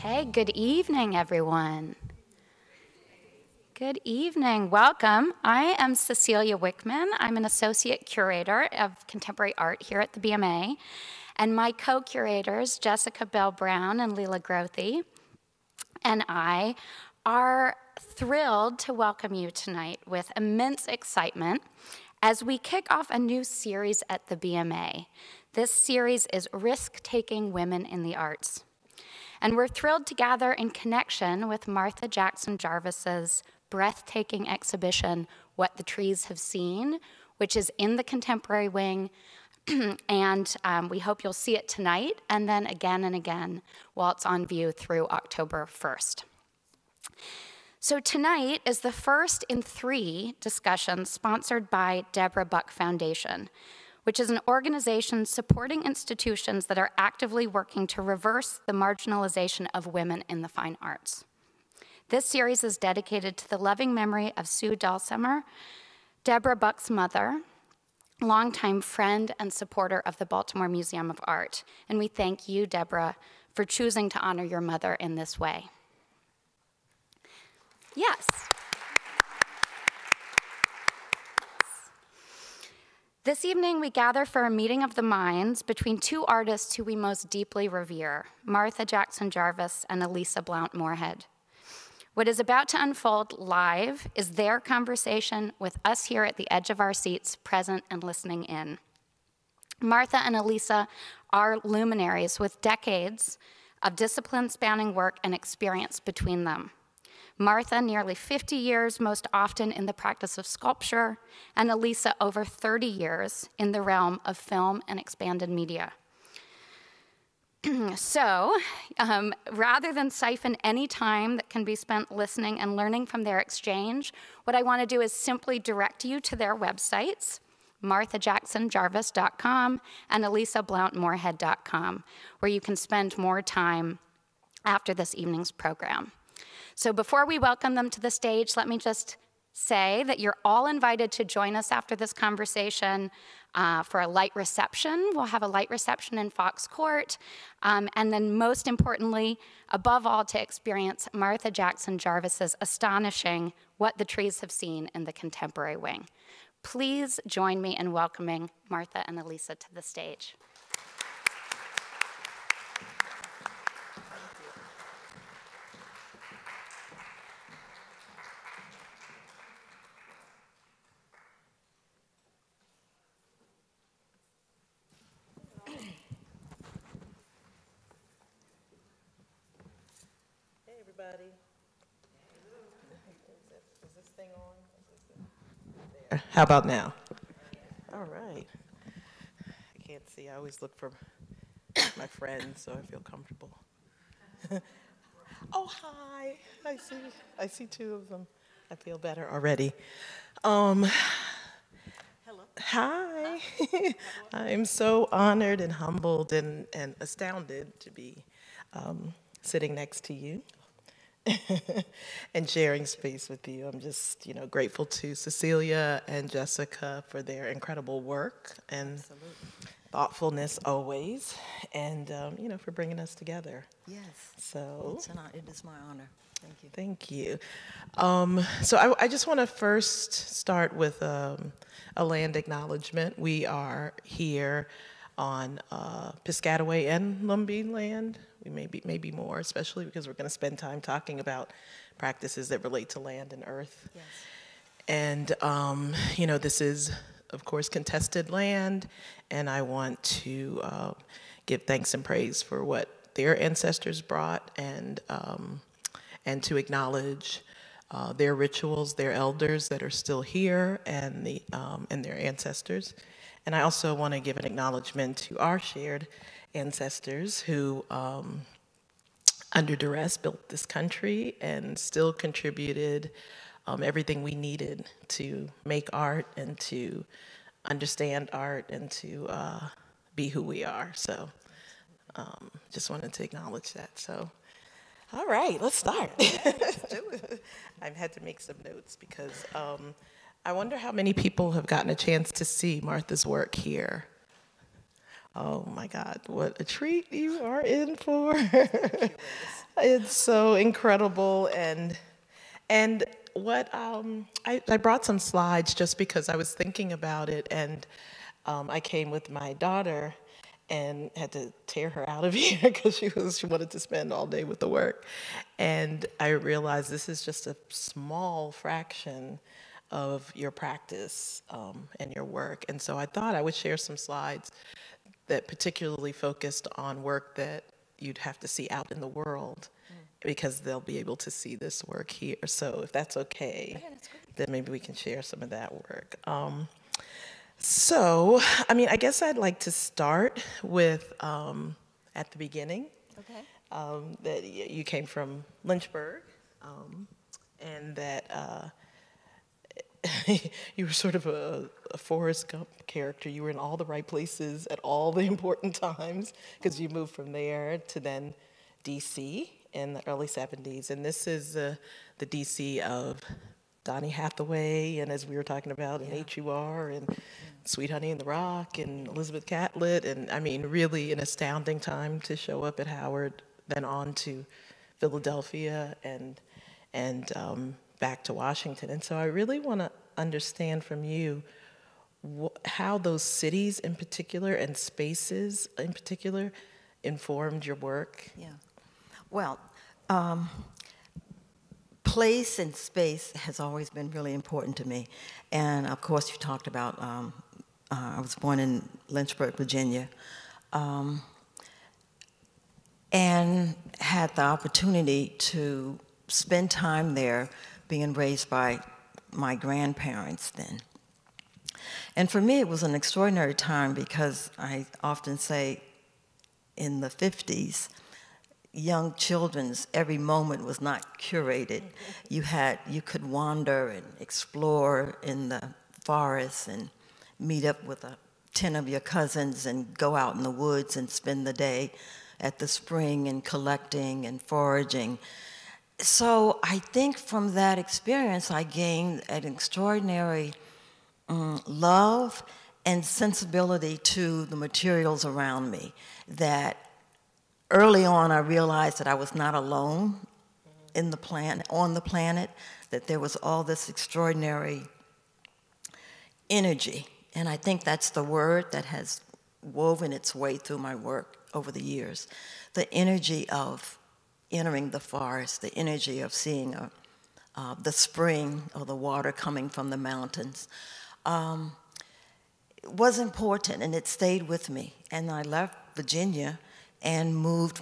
Okay, good evening, everyone. Good evening. Welcome. I am Cecilia Wichmann. I'm an associate curator of contemporary art here at the BMA, and my co curators, Jessica Bell Brown and Leela Grothe, and I are thrilled to welcome you tonight with immense excitement as we kick off a new series at the BMA. This series is Risk Taking Women in the Arts. And we're thrilled to gather in connection with Martha Jackson Jarvis's breathtaking exhibition, What the Trees Have Seen, which is in the contemporary wing. and um, we hope you'll see it tonight and then again and again while it's on view through October 1st. So, tonight is the first in three discussions sponsored by Deborah Buck Foundation, which is an organization supporting institutions that are actively working to reverse the marginalization of women in the fine arts. This series is dedicated to the loving memory of Sue Dalsemer, Deborah Buck's mother, longtime friend and supporter of the Baltimore Museum of Art. And we thank you, Deborah, for choosing to honor your mother in this way. Yes. This evening, we gather for a meeting of the minds between two artists who we most deeply revere Martha Jackson Jarvis and Elissa Blount Moorhead. What is about to unfold live is their conversation with us here at the edge of our seats, present and listening in. Martha and Elissa are luminaries with decades of discipline spanning work and experience between them. Martha, nearly 50 years, most often in the practice of sculpture, and Elissa, over 30 years in the realm of film and expanded media. so, um, rather than siphon any time that can be spent listening and learning from their exchange, what I want to do is simply direct you to their websites, marthajacksonjarvis.com and elisablountmoorhead.com, where you can spend more time after this evening's program. So, before we welcome them to the stage, let me just say that you're all invited to join us after this conversation uh, for a light reception. We'll have a light reception in Fox Court. Um, and then, most importantly, above all, to experience Martha Jackson Jarvis's astonishing What the Trees Have Seen in the Contemporary Wing. Please join me in welcoming Martha and Elissa to the stage. Everybody. Is this thing on? How about now? All right. I can't see. I always look for my friends, so I feel comfortable. oh, hi. I see. I see two of them. I feel better already. Um, Hello. Hi. I'm so honored and humbled and, and astounded to be um, sitting next to you. and sharing space with you. I'm just, you know, grateful to Cecilia and Jessica for their incredible work and Absolutely. thoughtfulness always, and um, you know, for bringing us together. Yes. So it's an, it is my honor. Thank you. Thank you. Um, so I, I just want to first start with um, a land acknowledgement. We are here on uh, Piscataway and Lumbee land we may be, maybe more, especially because we're going to spend time talking about practices that relate to land and earth. Yes. And, um, you know, this is, of course, contested land, and I want to uh, give thanks and praise for what their ancestors brought and, um, and to acknowledge uh, their rituals, their elders that are still here, and, the, um, and their ancestors. And I also want to give an acknowledgement to our shared ancestors who, um, under duress, built this country and still contributed um, everything we needed to make art and to understand art and to uh, be who we are. So, um, just wanted to acknowledge that. So, all right, let's start. I've had to make some notes because um, I wonder how many people have gotten a chance to see Martha's work here. Oh my God, what a treat you are in for. it's so incredible and and what um, I, I brought some slides just because I was thinking about it and um, I came with my daughter and had to tear her out of here because she was she wanted to spend all day with the work. And i realized this is just a small fraction of your practice um, and your work. And so i thought i would share some slides that particularly focused on work that you'd have to see out in the world mm. because they'll be able to see this work here so if that's okay that's then maybe we can share some of that work um, so, I mean, I guess I'd like to start with um, at the beginning. Okay. Um, that you came from Lynchburg, um, and that uh, you were sort of a, a Forrest Gump character. You were in all the right places at all the important times because you moved from there to then DC in the early 70s. And this is uh, the DC of Donny Hathaway, and as we were talking about, yeah. and HUR, and yeah. Sweet Honey in the Rock, and Elizabeth Catlett, and I mean, really an astounding time to show up at Howard, then on to Philadelphia, and and um, back to Washington. And so I really want to understand from you wh- how those cities in particular and spaces in particular informed your work. Yeah. Well. Um, place and space has always been really important to me. And of course, you talked about, um, uh, I was born in Lynchburg, Virginia, um, and had the opportunity to spend time there being raised by my grandparents then. And for me, it was an extraordinary time because I often say in the 50s, young children's every moment was not curated. You had you could wander and explore in the forest and meet up with a, ten of your cousins and go out in the woods and spend the day at the spring and collecting and foraging. So I think from that experience I gained an extraordinary um, love and sensibility to the materials around me that early on, I realized that I was not alone in the planet, on the planet, that there was all this extraordinary energy. And I think that's the word that has woven its way through my work over the years. The energy of entering the forest, the energy of seeing a, uh, the spring or the water coming from the mountains. Um, was important and it stayed with me. And I left Virginia and moved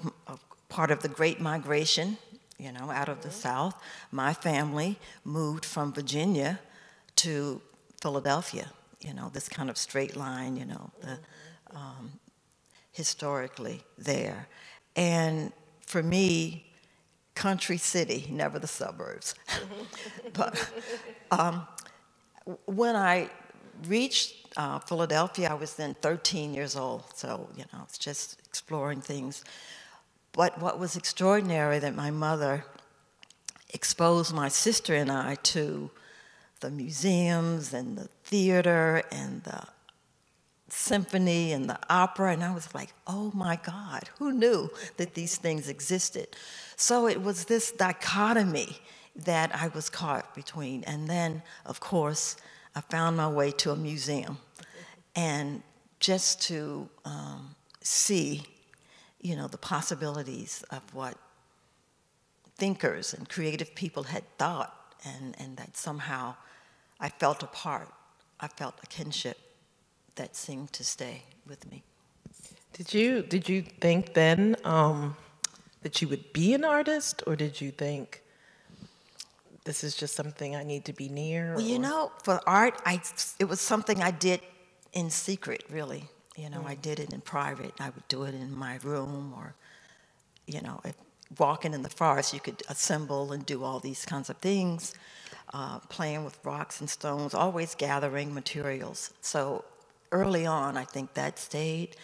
part of the Great Migration, you know, out of the South. My family moved from Virginia to Philadelphia, you know, this kind of straight line, you know, the, um, historically there. And for me, country city, never the suburbs. but um, when I reached uh, Philadelphia, I was then 13 years old, so you know, it's just exploring things. But what was extraordinary that my mother exposed my sister and I to the museums and the theater and the symphony and the opera, and I was like, oh my God, who knew that these things existed? So it was this dichotomy that I was caught between. And then, of course, I found my way to a museum and just to um, see, you know, the possibilities of what thinkers and creative people had thought, and, and that somehow I felt a part. I felt a kinship that seemed to stay with me. Did you did you think then um, that you would be an artist, or did you think this is just something I need to be near? Well, you know, for art, I it was something I did in secret, really. You know, mm. I did it in private. I would do it in my room, or you know, if walking in the forest, you could assemble and do all these kinds of things. Uh, playing with rocks and stones, always gathering materials. So early on, I think that stayed.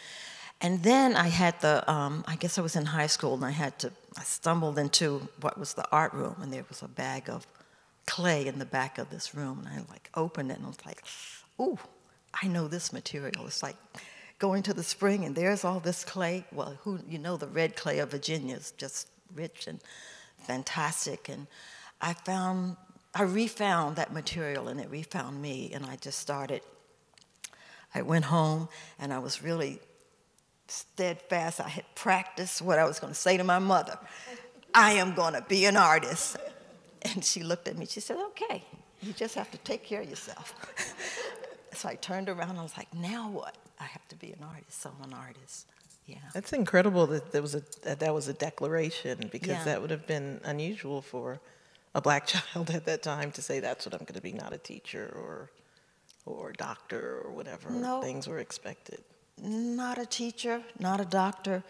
And then I had the, um, I guess I was in high school and I had to, I stumbled into what was the art room and there was a bag of clay in the back of this room and I like opened it and I was like, ooh, I know this material. It's like going to the spring and there's all this clay. Well, who you know the red clay of Virginia is just rich and fantastic. And I found I refound that material and it refound me and I just started. I went home and I was really steadfast. I had practiced what I was going to say to my mother. I am going to be an artist. And she looked at me. She said, "Okay, you just have to take care of yourself." so I turned around. I was like, "Now what?" I have to be an artist, so I'm an artist. Yeah. That's incredible that there was a that, that was a declaration because Yeah. that would have been unusual for a black child at that time to say that's what I'm going to be, not a teacher or or doctor or whatever No. things were expected. Not a teacher, not a doctor,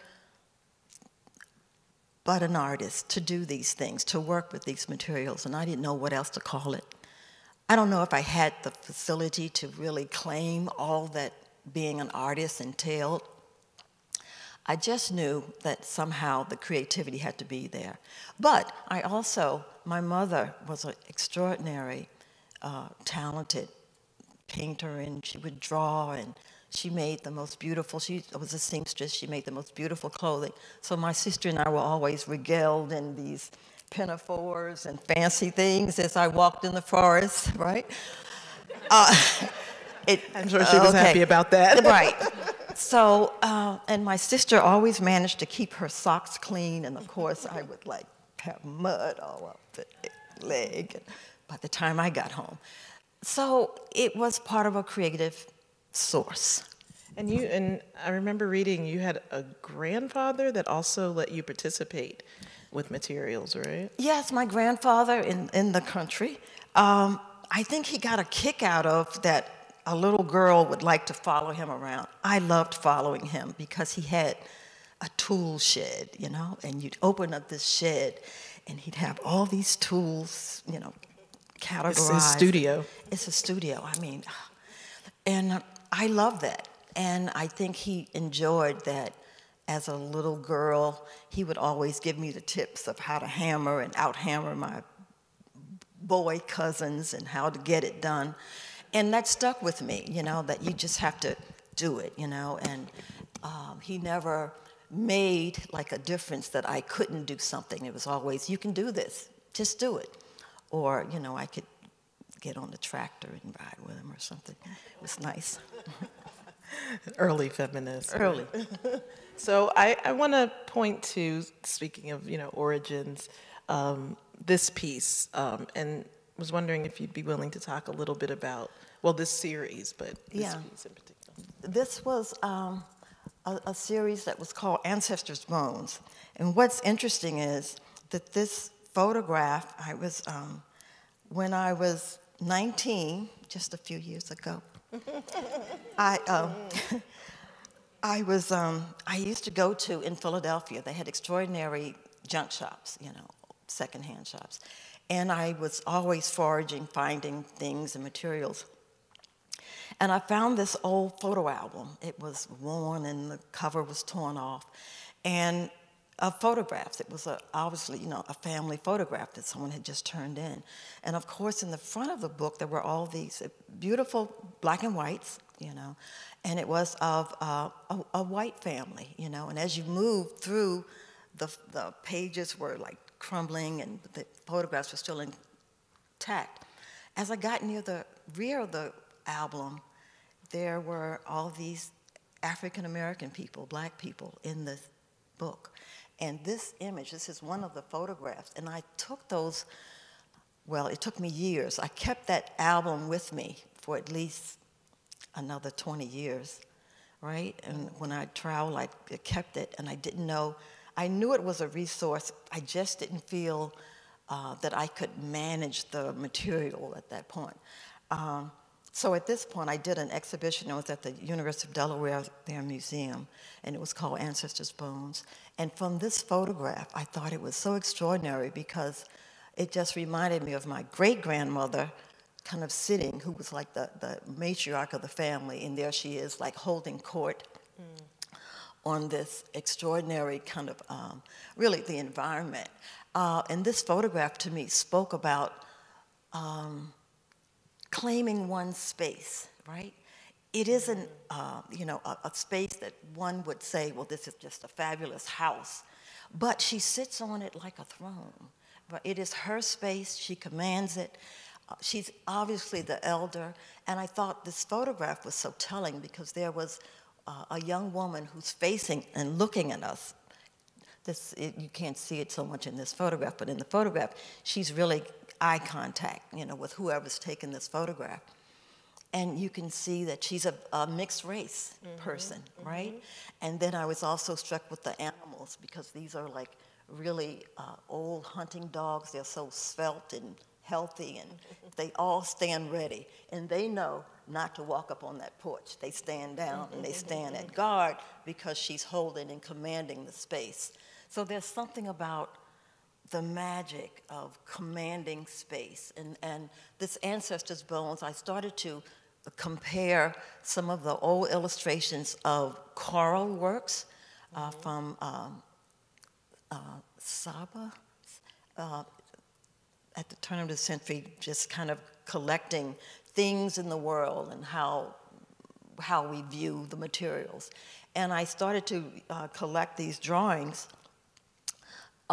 but an artist to do these things, to work with these materials, and I didn't know what else to call it. I don't know if I had the facility to really claim all that being an artist entailed. I just knew that somehow the creativity had to be there. But I also, my mother was an extraordinary, uh, talented painter, and she would draw, and she made the most beautiful. She was a seamstress. She made the most beautiful clothing. So my sister and I were always regaled in these pinafores and fancy things as I walked in the forest, right? Uh, it, I'm sure she was happy about that. right. So, uh, and my sister always managed to keep her socks clean, and of course, I would like have mud all up the leg by the time I got home. So it was part of a creative source. And you and I remember reading you had a grandfather that also let you participate with materials, right? Yes, my grandfather in, in the country. Um, I think he got a kick out of that a little girl would like to follow him around. I loved following him because he had a tool shed, you know, and you'd open up this shed and he'd have all these tools, you know, categorized. It's a studio. It's a studio. I mean, and I love that. And I think he enjoyed that as a little girl. He would always give me the tips of how to hammer and out hammer my boy cousins and how to get it done. And that stuck with me, you know, that you just have to do it, you know. And um, he never made like a difference that I couldn't do something. It was always, you can do this, just do it. Or, you know, I could get on the tractor and ride with him or something. It was nice. Early feminist. Early. So I, I want to point to, speaking of, you know, origins, um, this piece, um, and was wondering if you'd be willing to talk a little bit about, well, this series, but this Yeah. piece in particular. This was um, a, a series that was called Ancestors' Bones. And what's interesting is that this photograph, I was, um, when I was 19, just a few years ago, I, um, I was, um, I used to go to, in Philadelphia, they had extraordinary junk shops, you know, secondhand shops. And I was always foraging, finding things and materials. And I found this old photo album. It was worn and the cover was torn off. And of photographs. It was a, obviously, you know, a family photograph that someone had just turned in. And of course, in the front of the book, there were all these beautiful black and whites, you know, and it was of uh, a, a white family, you know. And as you moved through, the, the pages were like crumbling and the photographs were still intact. As I got near the rear of the album, there were all these African American people, black people in the book. And this image, this is one of the photographs, and I took those, well, it took me years. I kept that album with me for at least another 20 years, right? And when I traveled, I kept it, and I didn't know, I knew it was a resource, I just didn't feel uh, that I could manage the material at that point. Um, so at this point, I did an exhibition. It was at the University of Delaware, their museum, and it was called Ancestors' Bones. And from this photograph, I thought it was so extraordinary because it just reminded me of my great grandmother kind of sitting, who was like the, the matriarch of the family, and there she is, like holding court on this extraordinary kind of, um, really, the environment. Uh, and this photograph to me spoke about um, claiming one's space, right? it isn't, uh, you know, a, a space that one would say, well, this is just a fabulous house. But she sits on it like a throne. But it is her space. She commands it. Uh, she's obviously the elder. And I thought this photograph was so telling because there was uh, a young woman who's facing and looking at us. This, it, you can't see it so much in this photograph, but in the photograph, she's really eye contact, you know, with whoever's taking this photograph and you can see that she's a, a mixed race mm-hmm, person, mm-hmm. right? And then I was also struck with the animals because these are like really uh, old hunting dogs. They're so svelte and healthy, and they all stand ready. And they know not to walk up on that porch. They stand down and they stand at guard because she's holding and commanding the space. So there's something about the magic of commanding space. And, and this ancestor's bones, I started to compare some of the old illustrations of coral works uh, from um, uh, Seba uh, at the turn of the century, just kind of collecting things in the world and how how we view the materials. And I started to uh, collect these drawings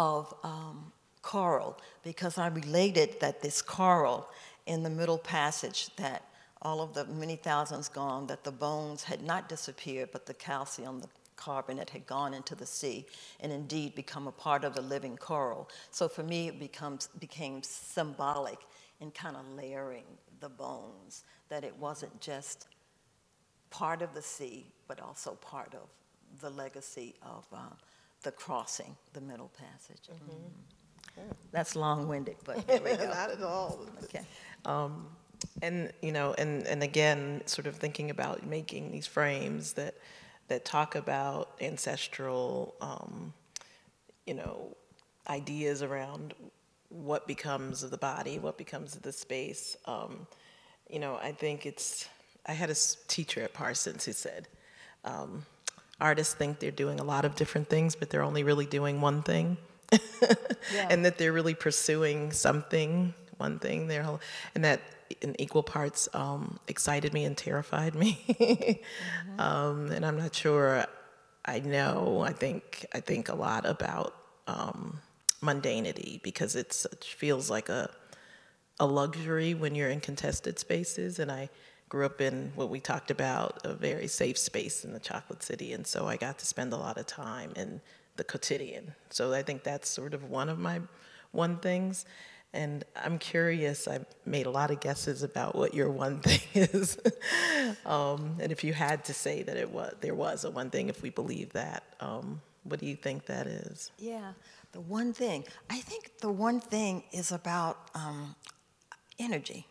of um, coral because I related that this coral in the middle passage that all of the many thousands gone, that the bones had not disappeared, but the calcium, the carbonate had gone into the sea and indeed become a part of the living coral. So for me, it becomes, became symbolic in kind of layering the bones, that it wasn't just part of the sea, but also part of the legacy of uh, the crossing, the middle passage. Mm-hmm. Mm. That's long-winded, but here we go. Not at all. Okay. Um, and you know, and and again, sort of thinking about making these frames that that talk about ancestral, um, you know, ideas around what becomes of the body, what becomes of the space. Um, you know, I think it's. I had a teacher at Parsons who said, um, "Artists think they're doing a lot of different things, but they're only really doing one thing." yeah. and that they're really pursuing something, one thing. They're, and that in equal parts um, excited me and terrified me. mm-hmm. um, and I'm not sure. I know. I think. I think a lot about um, mundanity because it feels like a a luxury when you're in contested spaces. And I grew up in what we talked about a very safe space in the Chocolate City, and so I got to spend a lot of time in the quotidian. So I think that's sort of one of my one things. And I'm curious, I made a lot of guesses about what your one thing is. um, and if you had to say that it was, there was a one thing, if we believe that, um, what do you think that is? Yeah, the one thing. I think the one thing is about um, energy,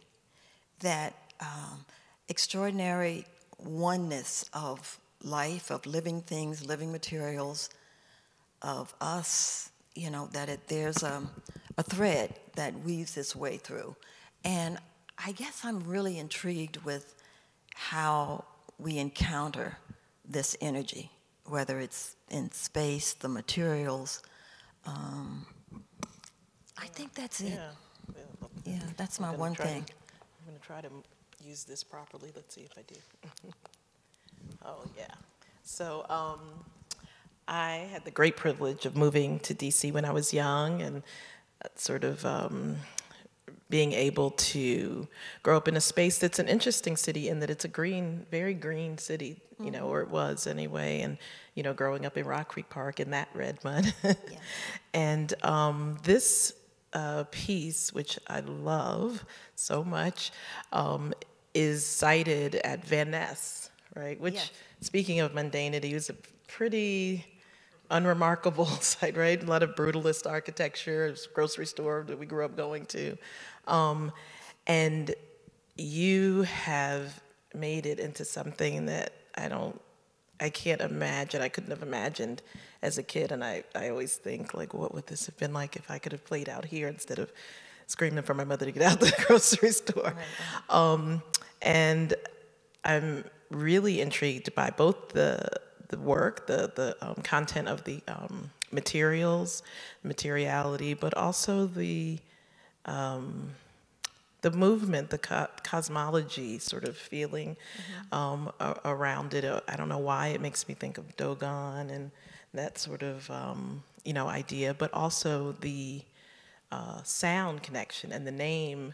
that um, extraordinary oneness of life, of living things, living materials, of us, you know, that it, there's a, a thread that weaves its way through. And I guess I'm really intrigued with how we encounter this energy, whether it's in space, the materials. Um, I think that's it. Yeah, yeah, yeah that's my one thing. I'm going to try to use this properly. Let's see if I do. oh, yeah. So, um, I had the great privilege of moving to DC when I was young and sort of um, being able to grow up in a space that's an interesting city in that it's a green, very green city, you mm-hmm. know, or it was anyway. And, you know, growing up in Rock Creek Park in that red mud. yeah. And um, this uh, piece, which I love so much, um, is sited at Van Ness, right? Which, yes. speaking of mundanity, was a pretty unremarkable site, right? A lot of brutalist architecture, grocery store that we grew up going to. Um, and you have made it into something that I don't, I can't imagine, I couldn't have imagined as a kid. And I, I always think, like, what would this have been like if I could have played out here instead of screaming for my mother to get out the grocery store? Right. Um, and I'm really intrigued by both the the work, the, the um, content of the um, materials, materiality, but also the, um, the movement, the co- cosmology sort of feeling um, a- around it. I don't know why it makes me think of Dogon and that sort of um, you know idea, but also the uh, sound connection and the name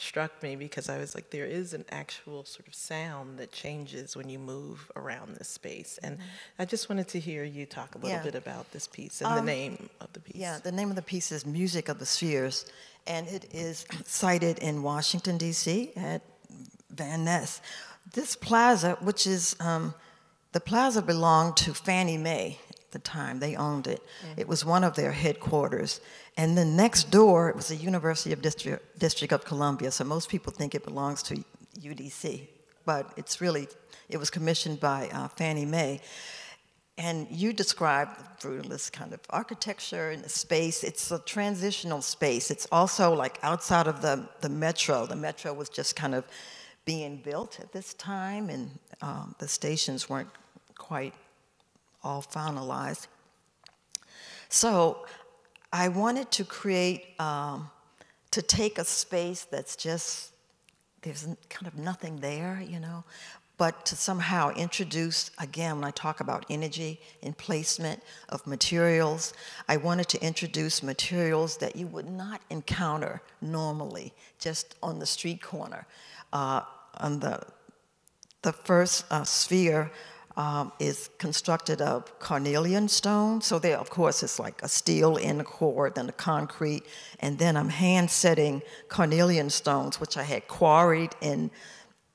struck me because I was like, there is an actual sort of sound that changes when you move around this space. And mm-hmm. I just wanted to hear you talk a little yeah. bit about this piece and um, the name of the piece. Yeah, the name of the piece is Music of the Spheres, and it is sited in Washington, D.C. at Van Ness. This plaza, which is, um, the plaza belonged to Fannie Mae the time, they owned it. It was one of their headquarters. And then next door, it was the University of District, District of Columbia, so most people think it belongs to UDC, but it's really, it was commissioned by uh, Fannie Mae. And you described the brutalist kind of architecture and the space. It's a transitional space. It's also like outside of the, the metro. The metro was just kind of being built at this time, and um, the stations weren't quite all finalized. So I wanted to create, um, to take a space that's just, there's kind of nothing there, you know, but to somehow introduce, again, when I talk about energy and placement of materials, I wanted to introduce materials that you would not encounter normally just on the street corner. Uh, on the, the first uh, sphere um, is constructed of carnelian stone. So there, of course, it's like a steel in the core, then the concrete, and then I'm hand setting carnelian stones, which I had quarried in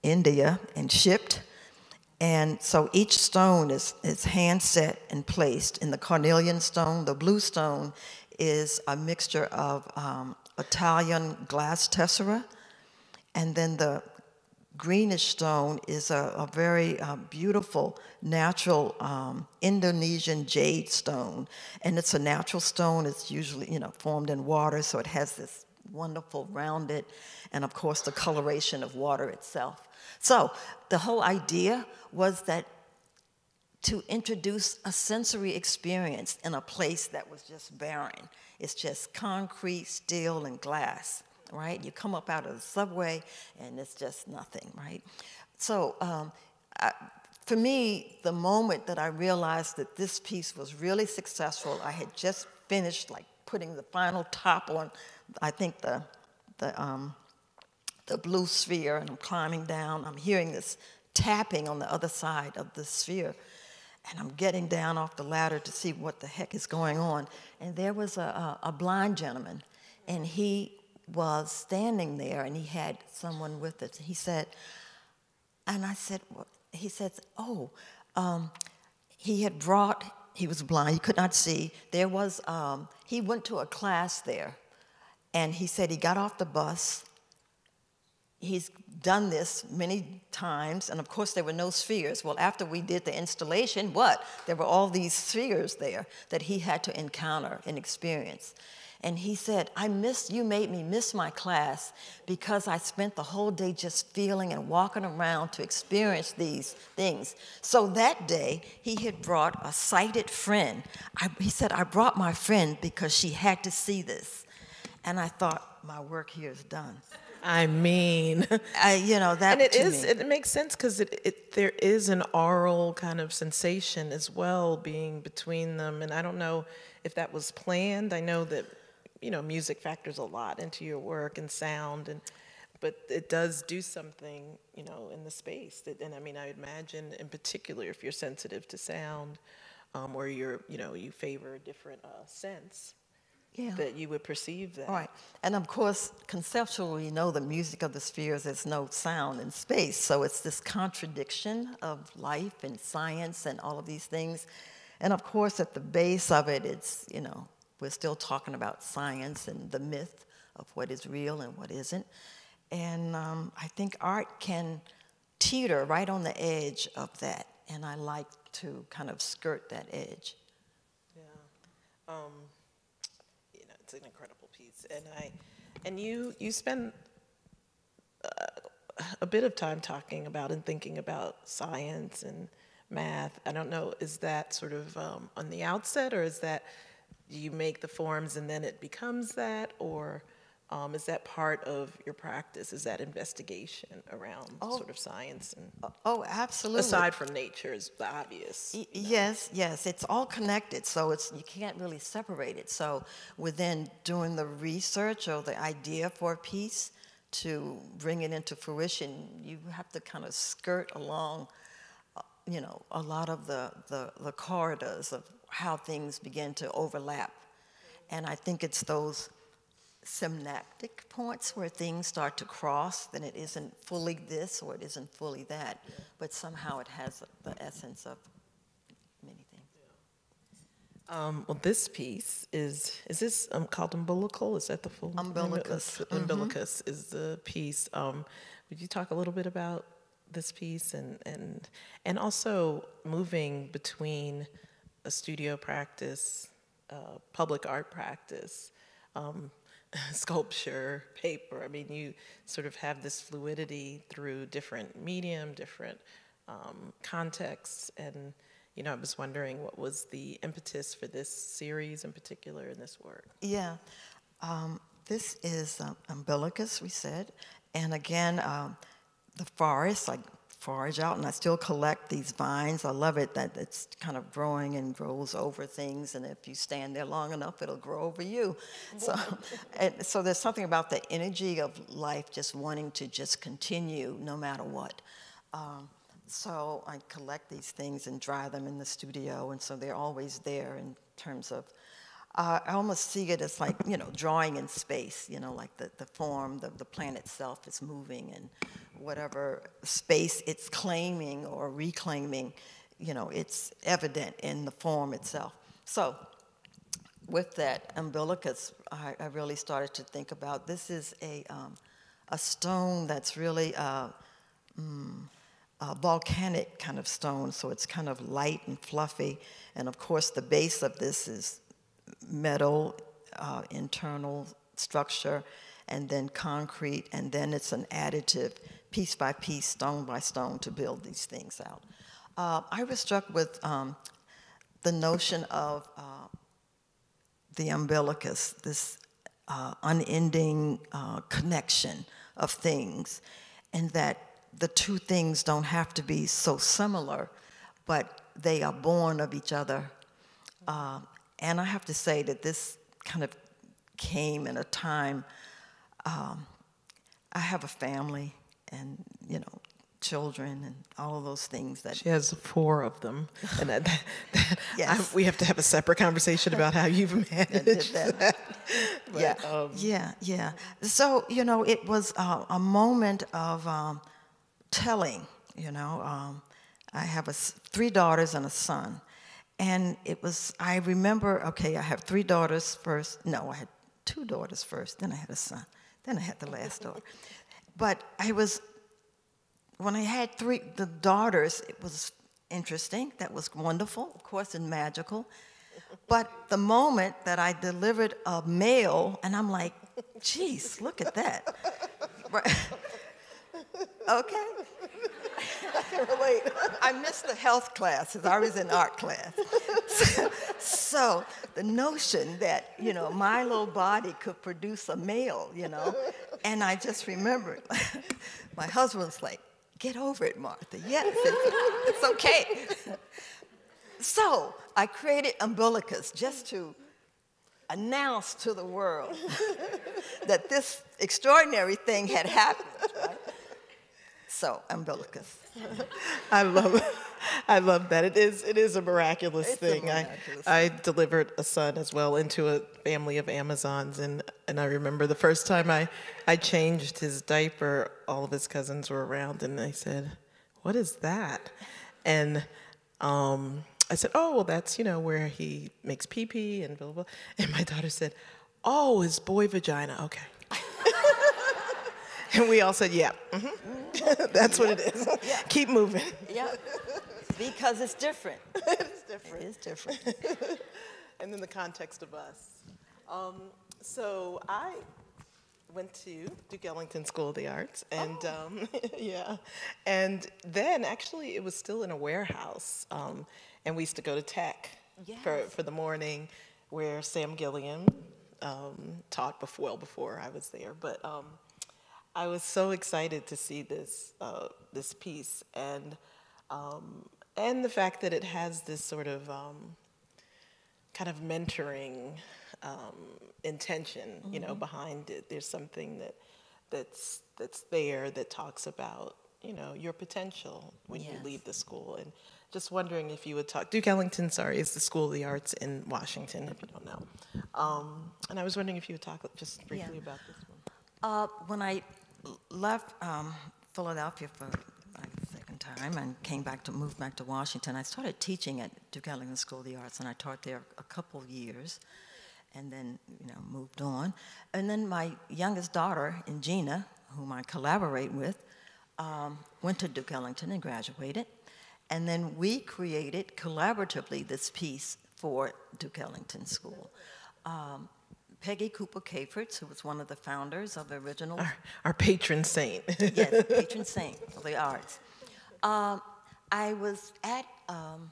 India and shipped. And so each stone is, is hand set and placed. In the carnelian stone, the blue stone is a mixture of um, Italian glass tessera, and then the greenish stone is a, a very uh, beautiful natural um, Indonesian jade stone, and it's a natural stone. It's usually you know formed in water, so it has this wonderful rounded, and of course the coloration of water itself. So the whole idea was that to introduce a sensory experience in a place that was just barren. It's just concrete, steel, and glass right? You come up out of the subway and it's just nothing, right? So um, I, for me, the moment that I realized that this piece was really successful, I had just finished like putting the final top on, I think the, the, um, the blue sphere, and I'm climbing down. I'm hearing this tapping on the other side of the sphere. And I'm getting down off the ladder to see what the heck is going on. And there was a, a, a blind gentleman, and he was standing there and he had someone with us. He said, and I said, he said, oh, um, he had brought, he was blind, he could not see. There was, um, he went to a class there and he said he got off the bus. He's done this many times, and of course, there were no spheres. Well, after we did the installation, what? There were all these spheres there that he had to encounter and experience. And he said, I miss, you made me miss my class because I spent the whole day just feeling and walking around to experience these things. So that day, he had brought a sighted friend. I, he said, I brought my friend because she had to see this. And I thought, my work here is done. I mean, I, you know that, and it is. Me. It makes sense because it, it there is an aural kind of sensation as well being between them, and I don't know if that was planned. I know that you know, music factors a lot into your work and sound and but it does do something, you know, in the space. That, and I mean, I imagine, in particular, if you're sensitive to sound, um, or you're, you know, you favor a different uh, sense, yeah. that you would perceive that. Right, and of course, conceptually, you know, the music of the spheres is no sound in space, so it's this contradiction of life and science and all of these things. And of course, at the base of it, it's you know we're still talking about science and the myth of what is real and what isn't. And um, I think art can teeter right on the edge of that. And I like to kind of skirt that edge. Yeah. Um, you know, it's an incredible piece. And I, and you, you spend uh, a bit of time talking about and thinking about science and math. I don't know, is that sort of um, on the outset or is that do you make the forms and then it becomes that or Um, is that part of your practice? Is that investigation around sort of science and Oh, absolutely. aside from nature is the obvious? Y- Yes, yes, it's all connected, so it's you can't really separate it. So within doing the research or the idea for a piece to bring it into fruition, you have to kind of skirt along, uh, you know, a lot of the, the, the corridors of how things begin to overlap. And I think it's those synaptic points where things start to cross, then it isn't fully this or it isn't fully that, but somehow it has the essence of many things. Um, well, this piece is is this um, called umbilical? Is that the full name? Umbilicus, Uh, Umbilicus is the piece. Um, would you talk a little bit about this piece and and and also moving between a studio practice, uh, public art practice, um, sculpture, paper. I mean, you sort of have this fluidity through different medium, different um, contexts, and you know, I was wondering what was the impetus for this series in particular in this work. Yeah, um, this is um, umbilicus, we said, and again, um, the forest. I forage out, and I still collect these vines. I love it that it's kind of growing and grows over things, and if you stand there long enough, it'll grow over you. So, and so there's something about the energy of life just wanting to just continue no matter what. Um, so I collect these things and dry them in the studio, and so they're always there in terms of. Uh, I almost see it as like you know drawing in space. You know, like the the form, the the plant itself is moving, and whatever space it's claiming or reclaiming, you know, it's evident in the form itself. So with that umbilicus, I, I really started to think about this is a, um, a stone that's really uh, mm, a volcanic kind of stone, so it's kind of light and fluffy. And of course, the base of this is metal, uh, internal structure, and then concrete, and then it's an additive, piece by piece, stone by stone, to build these things out. Uh, I was struck with um, the notion of uh, the umbilicus, this uh, unending uh, connection of things, and that the two things don't have to be so similar, but they are born of each other. Uh, and I have to say that this kind of came in a time. Um, I have a family, and you know, children, and all of those things that She has four of them, and that, that, that- Yes. I- we have to have a separate conversation about how you've managed that. that. But, yeah, um, yeah, yeah. So you know, it was uh, a moment of um, telling. You know, um, I have a three daughters and a son, and it was. I remember. Okay, I have three daughters first. No, I had two daughters first. Then I had a son. Then I had the last daughter. But I was when I had three the daughters. It was interesting. That was wonderful, of course, and magical. But the moment that I delivered a male, and I'm like, geez, look at that. Okay. I can relate. I missed the health classes. I was in art class. So, so the notion that, you know, my little body could produce a male, you know, and I just remembered my husband's like, get over it, Martha. Yes, it's, it's okay. So I created umbilicus just to announce to the world that this extraordinary thing had happened. Right? So umbilicus. I love, I love that. It is, it is a miraculous It's a thing. miraculous I, I delivered a son as well into a family of Amazons, and and I remember the first time I, I changed his diaper. All of his cousins were around, and they said, "What is that?" And um, I said, "Oh, well, that's you know where he makes pee pee and blah blah." blah." And my daughter said, "Oh, his boy vagina." Okay. And we all said, yeah, mhm. that's what it is. Keep moving. Yeah. Because it's different. it's different. It is different. And then the context of us. Um, so I went to Duke Ellington School of the Arts, and um, yeah, and then actually it was still in a warehouse, um, and we used to go to Tech for, for the morning, where Sam Gilliam um, taught before, well before I was there, but um, I was so excited to see this uh, this piece and um, and the fact that it has this sort of um, kind of mentoring um, intention, mm-hmm. you know, mm-hmm. behind it. There's something that that's that's there that talks about you know your potential when yes. you leave the school and just wondering if you would talk duke ellington sorry is the school of the arts in washington if you don't know um, and i was wondering if you would talk just briefly yeah. about this one uh, when i left um, philadelphia for the second time and came back to move back to washington i started teaching at duke ellington school of the arts and i taught there a couple years and then you know moved on. And then my youngest daughter, Njena, whom I collaborate with, um, went to Duke Ellington and graduated. And then we created collaboratively this piece for Duke Ellington School. Um, Peggy Cooper Cafritz, who was one of the founders of the original. Our, our patron saint. yes, patron saint of the arts. Um, I was at um,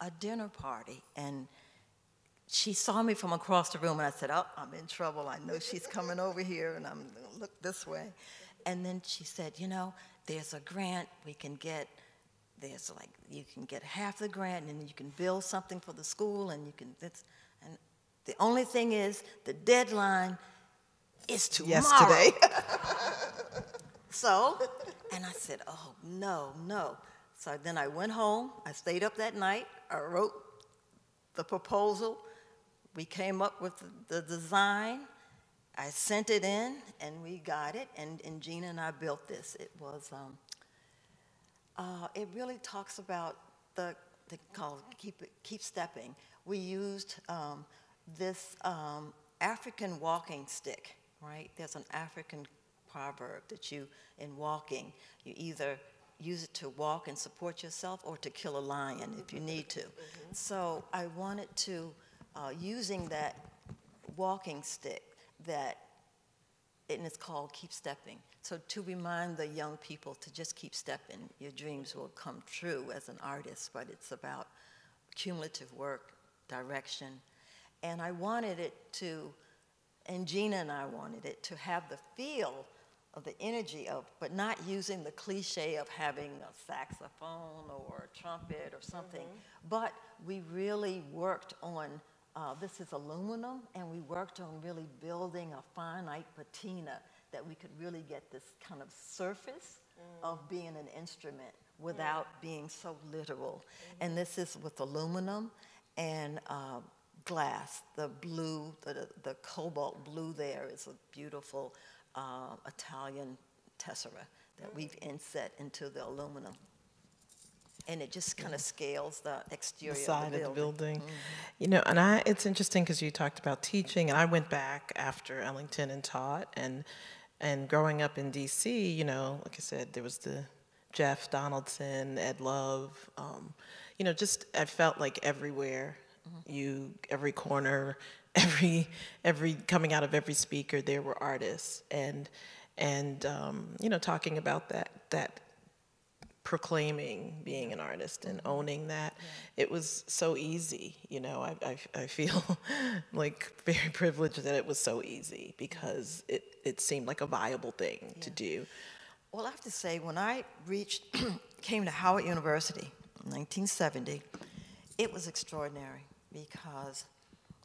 a dinner party, and she saw me from across the room and I said, Oh, I'm in trouble. I know she's coming over here and I'm going to look this way. And then she said, You know, there's a grant we can get. There's like, you can get half the grant and you can build something for the school and you can, this. The only thing is, the deadline is tomorrow. Yesterday. so, and I said, Oh, no, no. So then I went home. I stayed up that night. I wrote the proposal we came up with the, the design. I sent it in, and we got it. And, and Gina and I built this. It was, um, uh, it really talks about the, the call keep keep stepping. We used um, this um, African walking stick, right? There's an African proverb that you, in walking, you either use it to walk and support yourself or to kill a lion if you need to. Mm-hmm. So I wanted to uh, using that walking stick that, and it's called Keep Stepping. So to remind the young people to just keep stepping, your dreams will come true as an artist, but it's about cumulative work, direction. And I wanted it to, and Gina and I wanted it to have the feel of the energy of, but not using the cliche of having a saxophone or a trumpet or something. Mm-hmm. But we really worked on uh, this is aluminum, and we worked on really building a finite patina that we could really get this kind of surface mm. of being an instrument without mm. being so literal. Mm-hmm. And this is with aluminum and uh, glass. The blue, the, the cobalt blue there is a beautiful uh, Italian tessera that mm. we've inset into the aluminum and it just kind of scales the exterior the side of the building. Of the building. Mm-hmm. You know, and I it's interesting because you talked about teaching, and I went back after Ellington and taught, and and growing up in D.C., you know, like I said, there was the Jeff Donaldson, Ed Love, um, you know, just I felt like everywhere, mm-hmm. you every corner, every every coming out of every speaker, there were artists, and and um, you know, talking about that that proclaiming being an artist and mm-hmm. owning that yeah. it was so easy you know I, I, I, feel like very privileged that it was so easy because it, it seemed like a viable thing yeah. to do well i have to say when i reached came to howard university in 1970 it was extraordinary because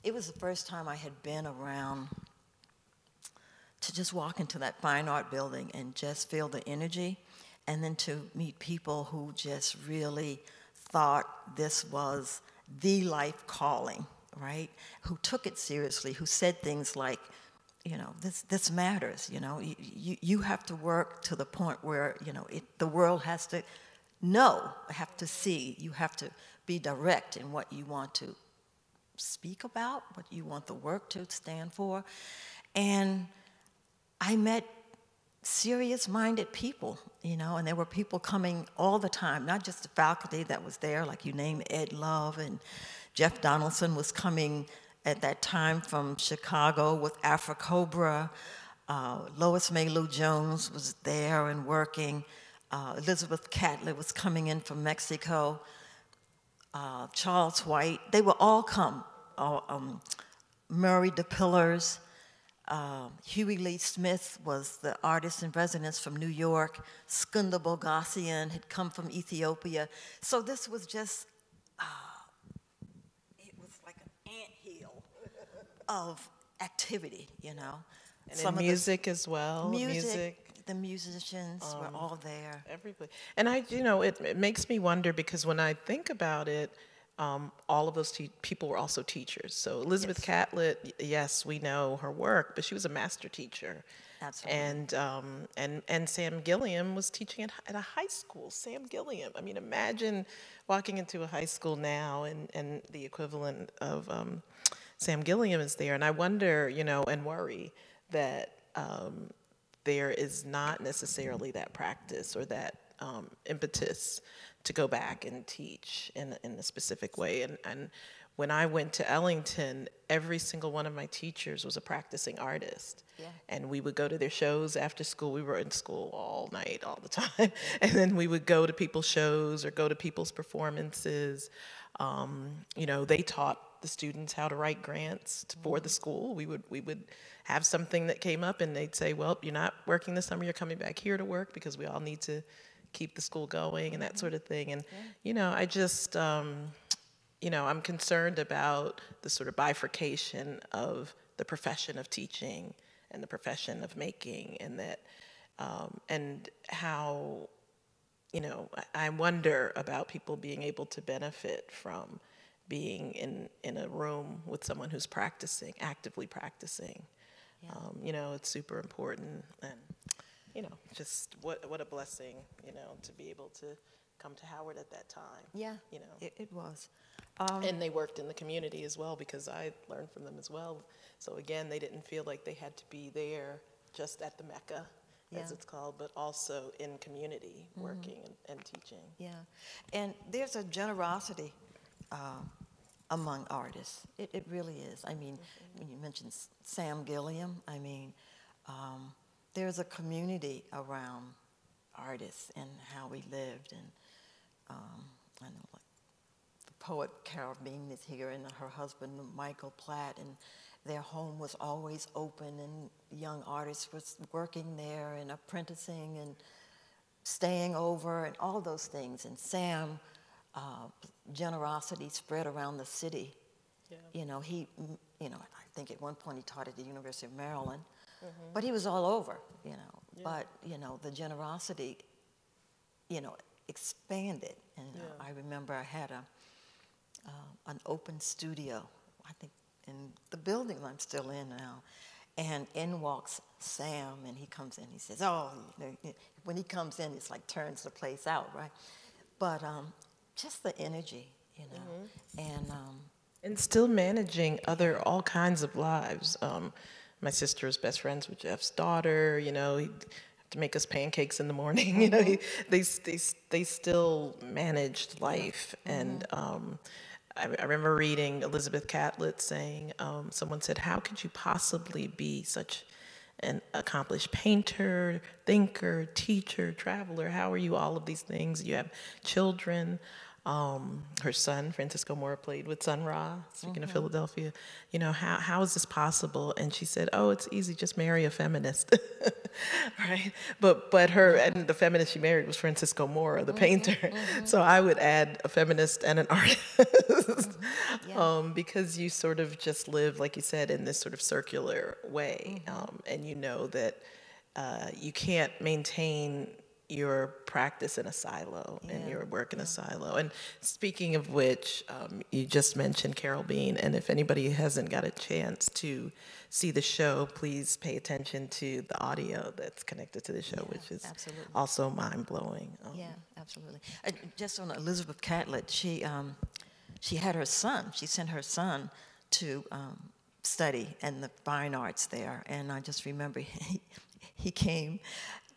it was the first time i had been around to just walk into that fine art building and just feel the energy and then to meet people who just really thought this was the life calling, right? Who took it seriously, who said things like, you know, this, this matters, you know, you, you, you have to work to the point where, you know, it, the world has to know, have to see, you have to be direct in what you want to speak about, what you want the work to stand for. And I met serious minded people, you know, and there were people coming all the time, not just the faculty that was there, like you named Ed Love and Jeff Donaldson was coming at that time from Chicago with AfriCobra. Uh, Lois Mailou Jones was there and working. Uh, Elizabeth Catlett was coming in from Mexico. Uh, Charles White, they would all come. Uh, um, Murray DePillars. Uh, Hughie Lee-Smith was the artist in residence from New York. Skunder Boghossian had come from Ethiopia. So this was just, uh, it was like an anthill of activity, you know. And in music as well. Music, the musicians were all there. Everybody. And I, you know, it, it makes me wonder because when I think about it, um, all of those te- people were also teachers. So Elizabeth Catlett, yes, we know her work, but she was a master teacher. Absolutely. And um, and and Sam Gilliam was teaching at, at a high school. Sam Gilliam. I mean, imagine walking into a high school now, and and the equivalent of um, Sam Gilliam is there. And I wonder, you know, and worry that um, there is not necessarily that practice or that um, impetus to go back and teach in, in a specific way. And, and when I went to Ellington, every single one of my teachers was a practicing artist. Yeah. And we would go to their shows after school. We were in school all night, all the time. And then we would go to people's shows or go to people's performances. Um, you know, they taught the students how to write grants for the school. We would we would have something that came up, and they'd say, "Well, you're not working this summer. You're coming back here to work because we all need to keep the school going and that sort of thing." And you know, I just um, you know, I'm concerned about the sort of bifurcation of the profession of teaching and the profession of making, and that um, and how you know, I wonder about people being able to benefit from being in, in a room with someone who's practicing, actively practicing. Um, you know, it's super important. And, you know, just what, what a blessing, you know, to be able to come to Howard at that time. Yeah, You know, it, it was. and they worked in the community as well because I learned from them as well. So again, they didn't feel like they had to be there just at the Mecca, as it's called, but also in community, working and, and teaching. Yeah, and there's a generosity uh, among artists. It, it really is. I mean, when you mentioned Sam Gilliam, I mean, um, there's a community around artists and how we lived. And um, I know, like, the poet Carol Beane is here, and her husband Michael Platt, and their home was always open, and young artists was working there and apprenticing and staying over and all those things. And Sam, uh, generosity spread around the city. Yeah. You know, he, you know, I think at one point he taught at the University of Maryland, but he was all over, you know. But, you know, the generosity, you know, expanded. And Yeah. I remember I had a, uh, an open studio, I think in the building I'm still in now. And in walks Sam, and he comes in. He says, "Oh, when he comes in, it's like turns the place out, right?" But um, just the energy, you know, and um, And still managing other all kinds of lives. Um, my sister is best friends with Jeff's daughter. You know, he have to make us pancakes in the morning. You know, he, they they they still managed life. And um, I, I remember reading Elizabeth Catlett saying, um, someone said, "How could you possibly be such?" an accomplished painter, thinker, teacher, traveler. How are you all of these things? You have children. Um, her son, Francisco Mora, played with Sun Ra, speaking of Philadelphia. You know, how, how is this possible? And she said, oh, it's easy, just marry a feminist. right? But, but her, and the feminist she married was Francisco Mora, the painter. So I would add a feminist and an artist. um, because you sort of just live, like you said, in this sort of circular way. Um, and you know that uh, you can't maintain your practice in a silo and your work in a silo. And speaking of which, um, you just mentioned Carol Beane, and if anybody hasn't got a chance to see the show, please pay attention to the audio that's connected to the show, which is absolutely. also mind blowing. Um, Yeah, absolutely. Uh, just on Elizabeth Catlett, she um, she had her son. She sent her son to um, study in the fine arts there, and I just remember he, he came,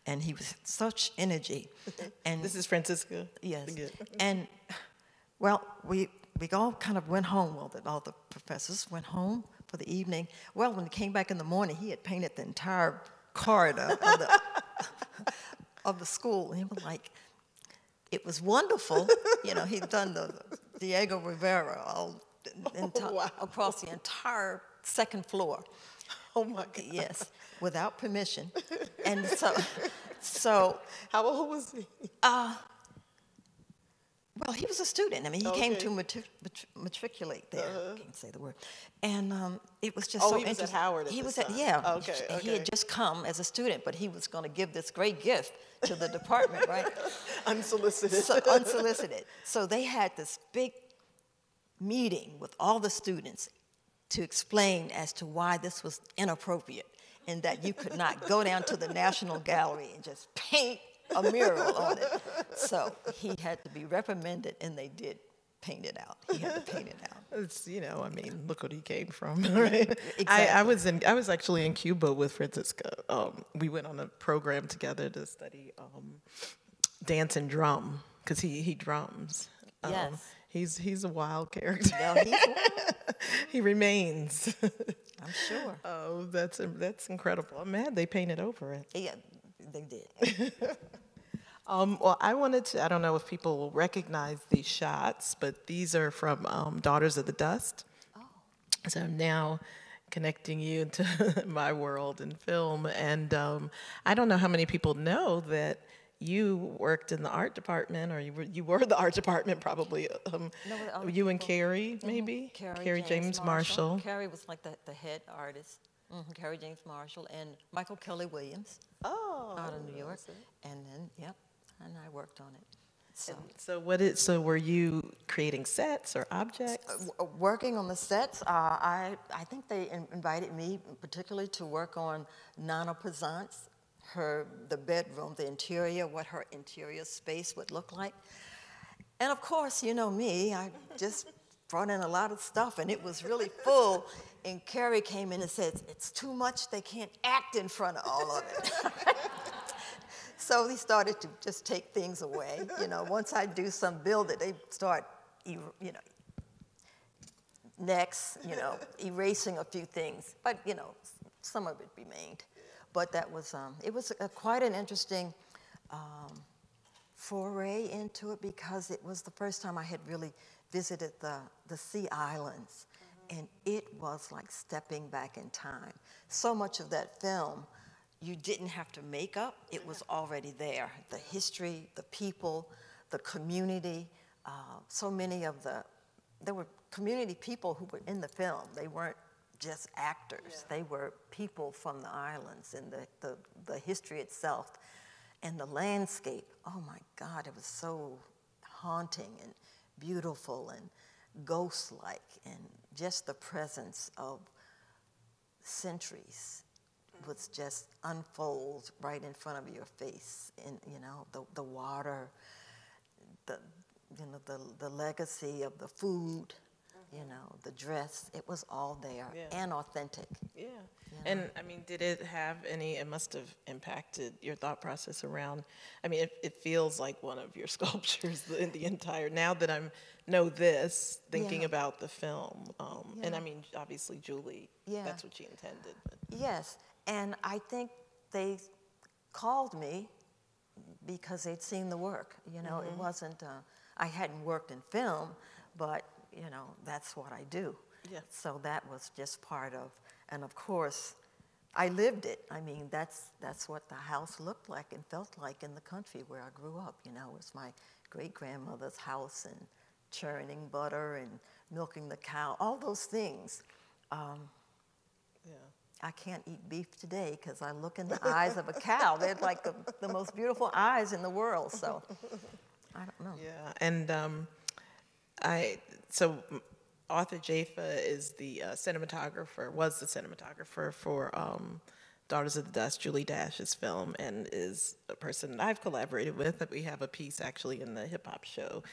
and he was such energy, and This is Francisco. yes, Good. and well, we we all kind of went home. Well, that all the professors went home for the evening. Well, when he came back in the morning, he had painted the entire corridor of the of the school, and he was like, it was wonderful. you know, he'd done the Diego Rivera all enti- oh, Wow. across the entire second floor. Oh my God. Yes, without permission. And so, so How old was he? Uh, Well, he was a student. I mean, he came to matri- matri- matriculate there. I can't say the word. And um, it was just Oh, so he was at interesting. Howard at he was time. at yeah. Okay, He had just come as a student, but he was going to give this great gift to the department, right? Unsolicited. So unsolicited. So they had this big meeting with all the students to explain as to why this was inappropriate and that you could not go down to the National Gallery and just paint a mural on it. So he had to be reprimanded, and they did paint it out. He had to paint it out. It's, you know, I mean, look what he came from, right? I, I was in, I was actually in Cuba with Francisco. Um, we went on a program together to study um, dance and drum because he he drums. Um, Yes. he's he's a wild character. Wild, he remains. I'm sure. oh, that's that's incredible. I'm mad they painted over it. Yeah, they did. Um, well, I wanted to, I don't know if people will recognize these shots, but these are from um, Daughters of the Dust. Oh. So I'm now connecting you to my world in film. And um, I don't know how many people know that you worked in the art department, or you were, you were the art department probably. Um, No, you and Kerry, maybe? Kerry, James, Marshall. Kerry was like the, the head artist. hmm Kerry James Marshall and Michael Kelly Williams Oh. out of New York. And then, yep, and I worked on it. So, So what is, so were you creating sets or objects? uh, working on the sets, uh, I, I think they in- invited me particularly to work on Nana Peazant's, her, the bedroom, the interior, what her interior space would look like. And of course, you know me, I just brought in a lot of stuff and it was really full. And Kerry came in and said, It's too much, they can't act in front of all of it. so we started to just take things away. You know, once I do some build it, they start, you know, next, you know, erasing a few things. But, you know, some of it remained. But that was, um, it was a, quite an interesting um, foray into it because it was the first time I had really visited the, the Sea Islands. And it was like stepping back in time. So much of that film you didn't have to make up, it was already there. The history, the people, the community, uh, so many of the, there were community people who were in the film. They weren't just actors, they were people from the islands and the, the, the history itself. And the landscape, oh my God, it was so haunting and beautiful and ghost like, and just the presence of centuries was mm-hmm. just unfold right in front of your face. And, you know, the, the water, the, you know, the, the legacy of the food, you know, the dress, it was all there Yeah. and authentic. Yeah. And I mean, did it have any, it must have impacted your thought process around, I mean, it, it feels like one of your sculptures the, the entire, now that I'm, know this, thinking Yeah. about the film. Um, And I mean, obviously Julie, Yeah. that's what she intended. But Yes, and I think they called me because they'd seen the work. You know, it wasn't, uh, I hadn't worked in film, but, you know, that's what I do. Yeah. So that was just part of, and of course, I lived it. I mean, that's, that's what the house looked like and felt like in the country where I grew up. You know, it was my great grandmother's house and churning butter and milking the cow, all those things. Um, yeah. I can't eat beef today because I look in the eyes of a cow. They're like the, the most beautiful eyes in the world. So I don't know. Yeah, and um, I so Arthur Jafa is the uh, cinematographer, was the cinematographer for um, Daughters of the Dust, Julie Dash's film, and is a person that I've collaborated with. That we have a piece actually in the hip hop show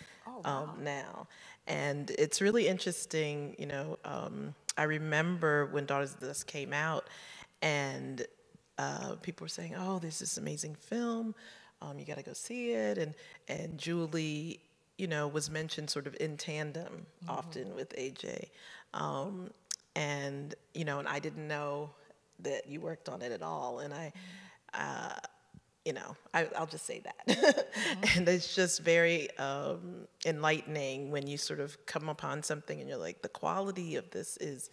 um, now, and it's really interesting. You know, um, I remember when Daughters of the Dust came out, and uh, people were saying, "Oh, there's this amazing film. Um, you got to go see it." And and Julie, you know, was mentioned sort of in tandem often with AJ, um, and you know, and I didn't know that you worked on it at all, and I. Uh, you know, I, I'll just say that. and it's just very um, enlightening when you sort of come upon something and you're like, the quality of this is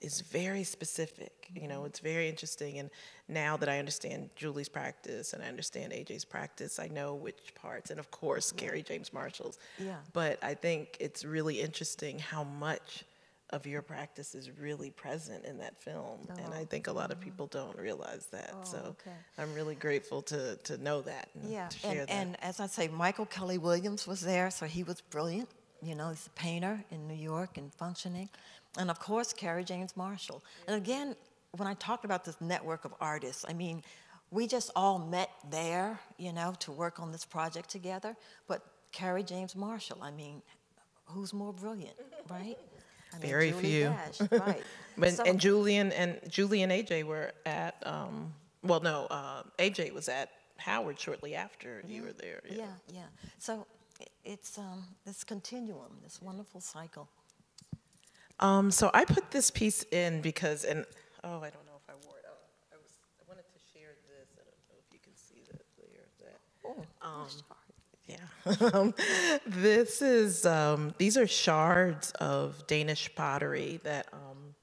is very specific. You know, mm-hmm. it's very interesting. And now that I understand Julie's practice and I understand AJ's practice, I know which parts, and of course, Kerry James Marshall's. Yeah. But I think it's really interesting how much of your practice is really present in that film. And I oh. think a lot of mm-hmm. people don't realize that. Oh, so Oh, okay. I'm really grateful to, to know that and Yeah, to share and, that. and as I say, Michael Kelly Williams was there, so he was brilliant. You know, he's a painter in New York and functioning. And of course, Kerry James Marshall. And again, when I talked about this network of artists, I mean, we just all met there, you know, to work on this project together. But Kerry James Marshall, I mean, who's more brilliant, right? I mean, Very Julie few. Dash, right. But, So- and Julian and Julie and AJ were at um, well no uh, AJ was at Howard shortly after you were there. Yeah, yeah. So i- it's um, this continuum, this wonderful cycle. Um, so I put this piece in because and oh I don't know if I wore it out. I was I wanted to share this. I don't know if you can see that there. That Oh, yeah. Um, this is um, these are shards of Danish pottery that um,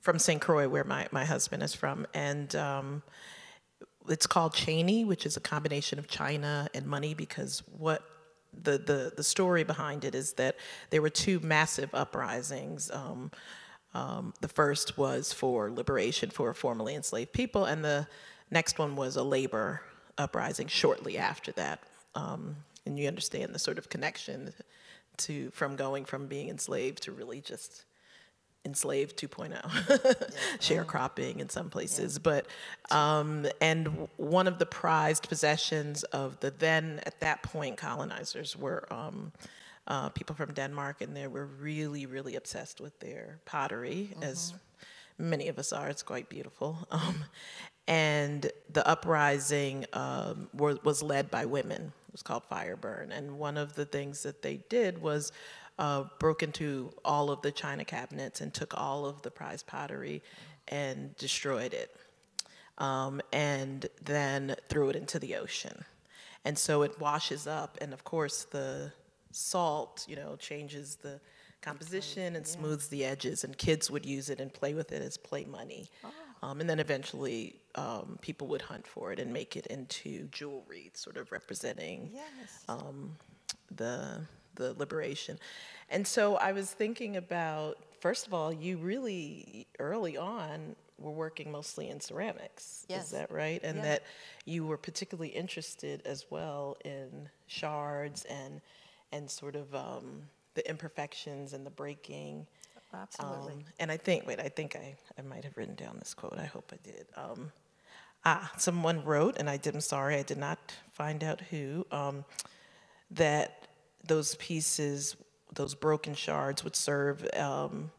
from St. Croix, where my, my husband is from, and um, it's called chaney, which is a combination of China and money. Because what the the the story behind it is that there were two massive uprisings. Um, um, the first was for liberation for formerly enslaved people, and the next one was a labor uprising shortly after that. Um, and you understand the sort of connection to from going from being enslaved to really just enslaved 2.0 sharecropping in some places but um, and w- one of the prized possessions of the then at that point colonizers were um, uh, people from denmark and they were really really obsessed with their pottery as many of us are. It's quite beautiful. Um, and the uprising um, were, was led by women. It was called fireburn. And one of the things that they did was uh, broke into all of the china cabinets and took all of the prized pottery and destroyed it um, and then threw it into the ocean. And so it washes up and of course the salt you know changes the composition and smooths the edges and kids would use it and play with it as play money. Um, and then eventually um, people would hunt for it and make it into jewelry sort of representing Yes. um, the the liberation. And so I was thinking about first of all, you really early on were working mostly in ceramics. Yes. Is that right? And Yeah. that you were particularly interested as well in shards and and sort of um, the imperfections and the breaking. Absolutely. Um, and I think, wait, I think I, I might have written down this quote. I hope I did. Um, ah, someone wrote, and I did, I'm sorry, I did not find out who, um, that those pieces, those broken shards, would serve um,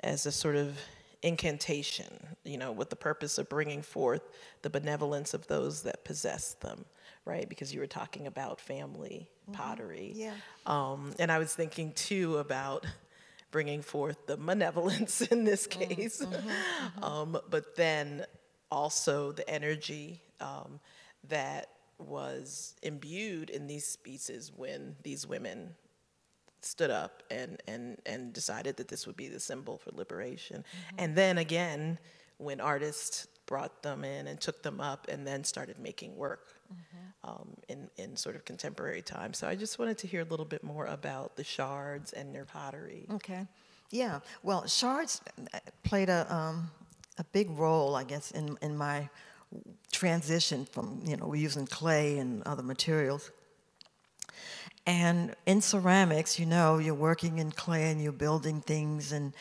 as a sort of incantation, you know, with the purpose of bringing forth the benevolence of those that possess them, right? Because you were talking about family pottery. Yeah. Um, and I was thinking too about bringing forth the malevolence in this case, um, but then also the energy um, that was imbued in these pieces when these women stood up and, and, and decided that this would be the symbol for liberation. And then again, when artists brought them in and took them up and then started making work um, in, in sort of contemporary time. So I just wanted to hear a little bit more about the shards and their pottery. Okay. Yeah. Well, shards uh, played a um, a big role, I guess, in in my transition from you know we using clay and other materials. And in ceramics, you know, you're working in clay and you're building things. And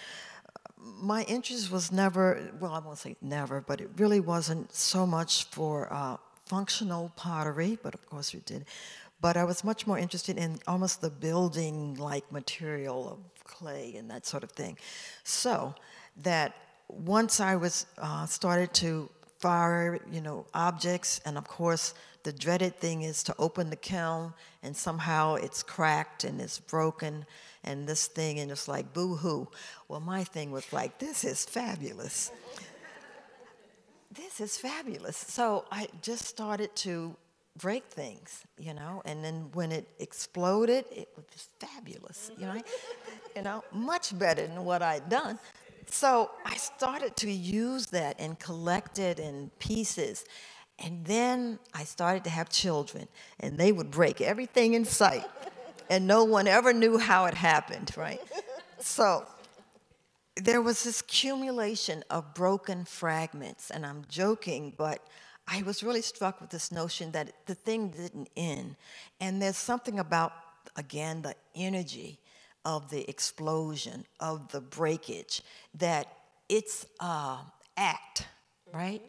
my interest was never, well, I won't say never, but it really wasn't so much for uh, functional pottery, but of course it did. But I was much more interested in almost the building like material of clay and that sort of thing. So that once I was uh, started to fire, you know, objects, and of course the dreaded thing is to open the kiln and somehow it's cracked and it's broken and this thing and it's like boo hoo. Well, my thing was like, this is fabulous. this is fabulous. So I just started to break things, you know, and then when it exploded, it was just fabulous, you know, you know, much better than what I'd done. So I started to use that and collect it in pieces. And then I started to have children, and they would break everything in sight. And no one ever knew how it happened, right? So there was this accumulation of broken fragments, and I'm joking, but I was really struck with this notion that the thing didn't end. And there's something about, again, the energy of the explosion, of the breakage, that it's an act, right?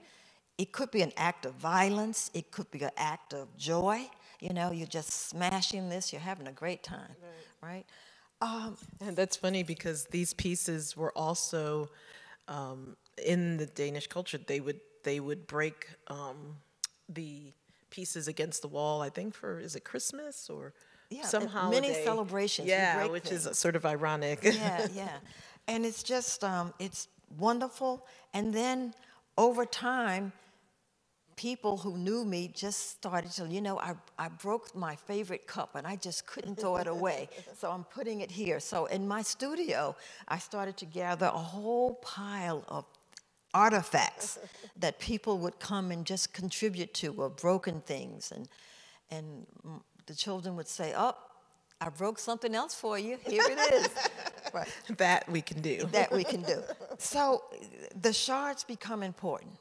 It could be an act of violence, it could be an act of joy. You know, you're just smashing this, you're having a great time, right? right? Um, and that's funny because these pieces were also um, in the Danish culture. They would they would break um, the pieces against the wall. I think for is it Christmas or yeah, some holiday? Many celebrations. Yeah, which things. is sort of ironic. yeah, yeah, and it's just um, it's wonderful. And then over time, people who knew me just started to, you know, I, I broke my favorite cup and I just couldn't throw it away. So I'm putting it here. So in my studio, I started to gather a whole pile of artifacts that people would come and just contribute to or broken things. And, and the children would say, oh, I broke something else for you. Here it is. right. That we can do. That we can do. So the shards become important.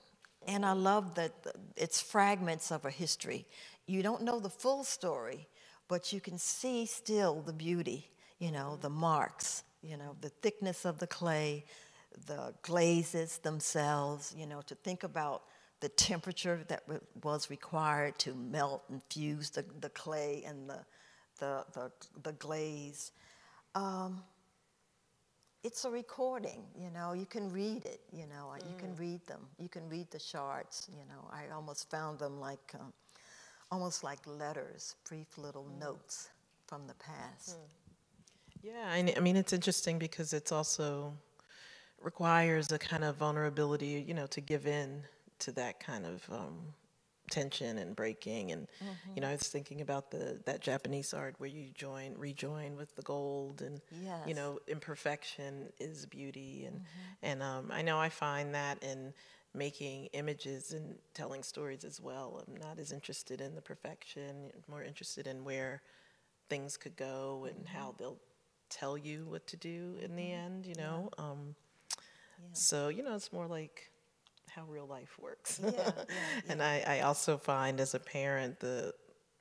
And I love that it's fragments of a history. You don't know the full story, but you can see still the beauty, you know, the marks, you know, the thickness of the clay, the glazes themselves, you know, to think about the temperature that was required to melt and fuse the, the clay and the, the, the, the glaze. Um, it's a recording, you know, you can read it, you know, mm. you can mm. read them. You can read the shards, you know. I almost found them like, um, almost like letters, brief little mm. notes from the past. Mm. Yeah, I mean, it's interesting because it's also requires a kind of vulnerability, you know, to give in to that kind of um, tension and breaking. And mm-hmm. you know, I was thinking about the that Japanese art where you join, rejoin with the gold, and yes. you know, imperfection is beauty. And mm-hmm. and um, I know I find that in making images and telling stories as well. I'm not as interested in the perfection, more interested in where things could go and mm-hmm. how they'll tell you what to do in the mm-hmm. end. You know. Yeah. Um, yeah. So you know, it's more like how real life works. Yeah, yeah, and I, I also find as a parent, the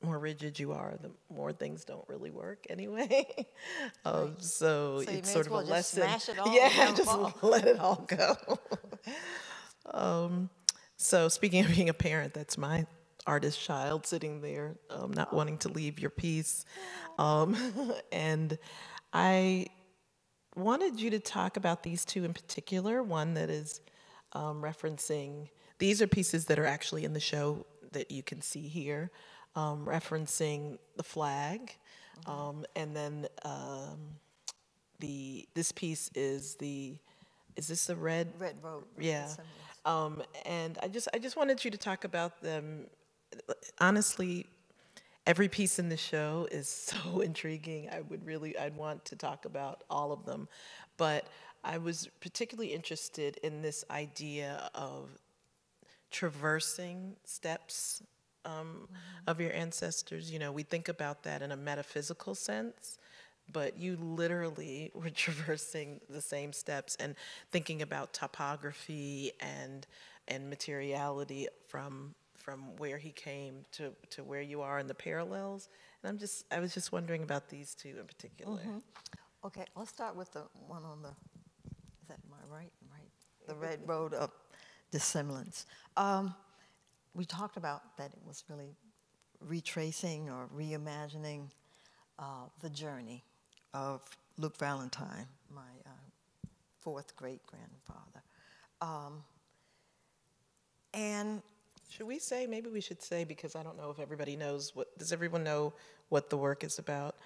more rigid you are, the more things don't really work anyway. um. So, so it's sort well of a lesson. All, yeah, just let it all go. um, so speaking of being a parent, that's my artist child sitting there, um, not wanting to leave your piece. Um, and I wanted you to talk about these two in particular. One that is um, referencing, these are pieces that are actually in the show that you can see here, um, referencing the flag. Um, and then um, the this piece is the, is this the red? Red road. Yeah. Um, and I just I just wanted you to talk about them. Honestly, every piece in the show is so intriguing. I would really I'd want to talk about all of them, but I was particularly interested in this idea of traversing steps um, mm-hmm. of your ancestors. You know, we think about that in a metaphysical sense, but you literally were traversing the same steps and thinking about topography and and materiality from from where he came to, to where you are and the parallels. And I'm just I was just wondering about these two in particular. Mm-hmm. Okay, let's start with the one on the right, right. The red road of dissemblance. Um, we talked about that it was really retracing or reimagining uh, the journey of Luke Valentine, my uh, fourth great grandfather. Um, and should we say, maybe we should say, because I don't know if everybody knows what, does everyone know what the work is about?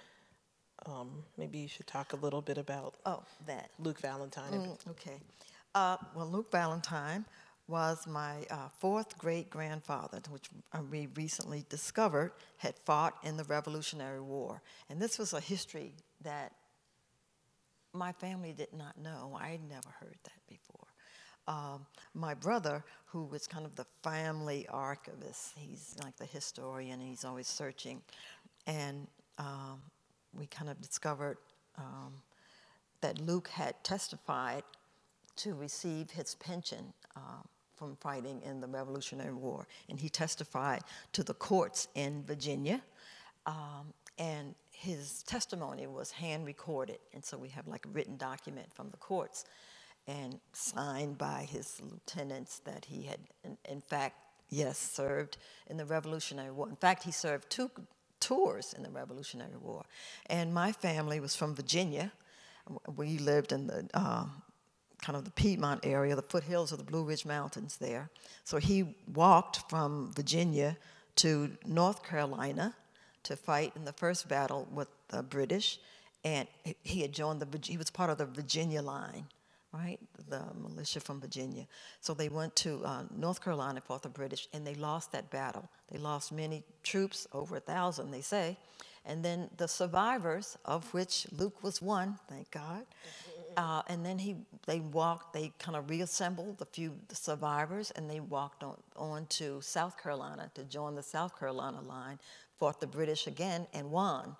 Um, maybe you should talk a little bit about oh that Luke Valentine. Mm, okay. Uh, well, Luke Valentine was my uh, fourth great grandfather, which we recently discovered had fought in the Revolutionary War. And this was a history that my family did not know. I had never heard that before. Um, my brother, who was kind of the family archivist, he's like the historian, and he's always searching. And um, we kind of discovered um, that Luke had testified to receive his pension uh, from fighting in the Revolutionary War. And he testified to the courts in Virginia. Um, and his testimony was hand recorded. And so we have like a written document from the courts and signed by his lieutenants that he had, in, in fact, yes, served in the Revolutionary War. In fact, he served two tours in the Revolutionary War. And my family was from Virginia. We lived in the uh, kind of the Piedmont area, the foothills of the Blue Ridge Mountains there. So he walked from Virginia to North Carolina to fight in the first battle with the British, and he had joined the, he was part of the Virginia line, right? The militia from Virginia. So they went to uh, North Carolina, fought the British, and they lost that battle. They lost many troops, over a thousand, they say. And then the survivors, of which Luke was one, thank God. Uh, and then he, they walked, they kind of reassembled the few survivors, and they walked on, on to South Carolina to join the South Carolina line, fought the British again, and won.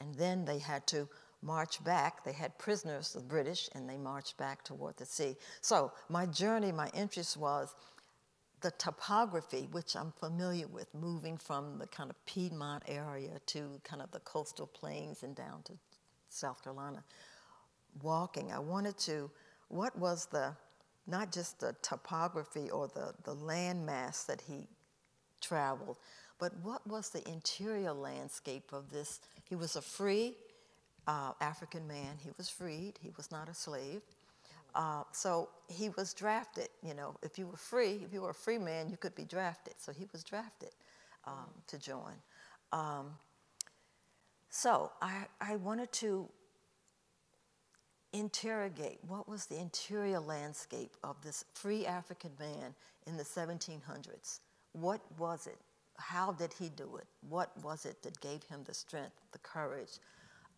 And then they had to march back. They had prisoners, the British, and they marched back toward the sea. So my journey, my interest was the topography, which I'm familiar with, moving from the kind of Piedmont area to kind of the coastal plains and down to South Carolina. Walking, I wanted to, what was the, not just the topography or the, the land mass that he traveled, but what was the interior landscape of this? He was a free uh, African man. He was freed. He was not a slave. Uh, so he was drafted. You know, if you were free, if you were a free man, you could be drafted. So he was drafted um, to join. Um, so I, I wanted to interrogate what was the interior landscape of this free African man in the 1700s. What was it? How did he do it? What was it that gave him the strength, the courage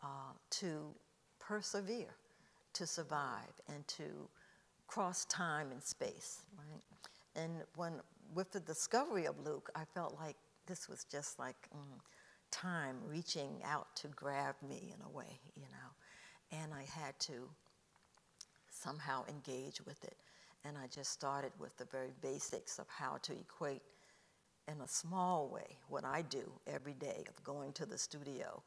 uh, to persevere? to survive and to cross time and space, right? And when, with the discovery of Luke, I felt like this was just like mm, time reaching out to grab me in a way, you know. And I had to somehow engage with it. And I just started with the very basics of how to equate in a small way what I do every day of going to the studio,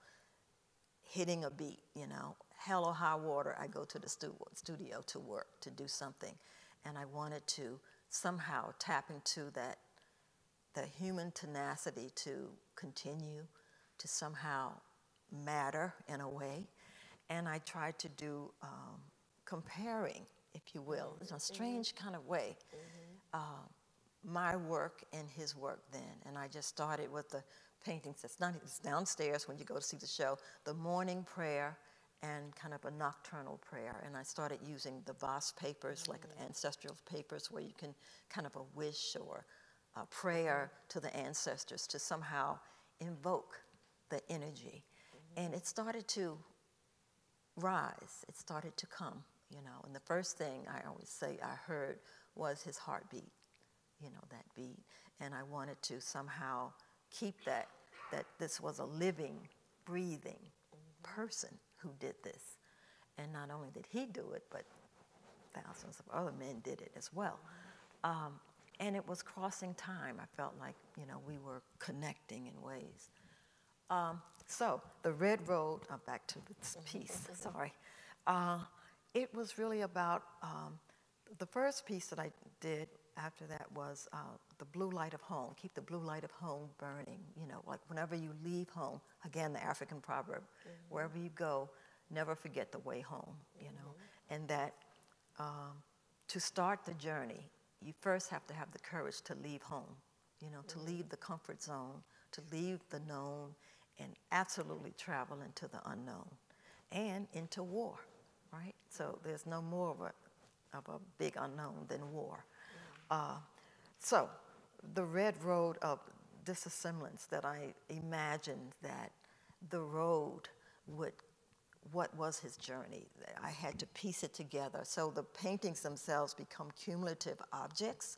hitting a beat, you know, hell or high water, I go to the stu- studio to work, to do something. And I wanted to somehow tap into that, the human tenacity to continue, to somehow matter in a way. And I tried to do um, comparing, if you will, in a strange kind of way, uh, my work and his work then. And I just started with the paintings. It's not it's downstairs when you go to see the show. The morning prayer and kind of a nocturnal prayer. And I started using the joss papers, like the mm. ancestral papers, where you can kind of a wish or a prayer mm-hmm. to the ancestors to somehow invoke the energy. Mm-hmm. And it started to rise, it started to come, you know. And the first thing I always say I heard was his heartbeat, you know, that beat. And I wanted to somehow keep that, that this was a living, breathing person who did this. And not only did he do it, but thousands of other men did it as well. Um, and it was crossing time. I felt like, you know, we were connecting in ways. Um, so the Red Road, uh, back to this piece, sorry. Uh, it was really about, um, the first piece that I did after that was uh, the blue light of home. Keep the blue light of home burning. You know, like whenever you leave home, again, the African proverb, mm-hmm. wherever you go, never forget the way home, you know. Mm-hmm. And that um, to start the journey, you first have to have the courage to leave home, you know, to mm-hmm. leave the comfort zone, to leave the known, and absolutely travel into the unknown and into war, right? So there's no more of a, of a big unknown than war. Uh, so the red road of disassemblance that I imagined that the road would what was his journey. I had to piece it together. So the paintings themselves become cumulative objects.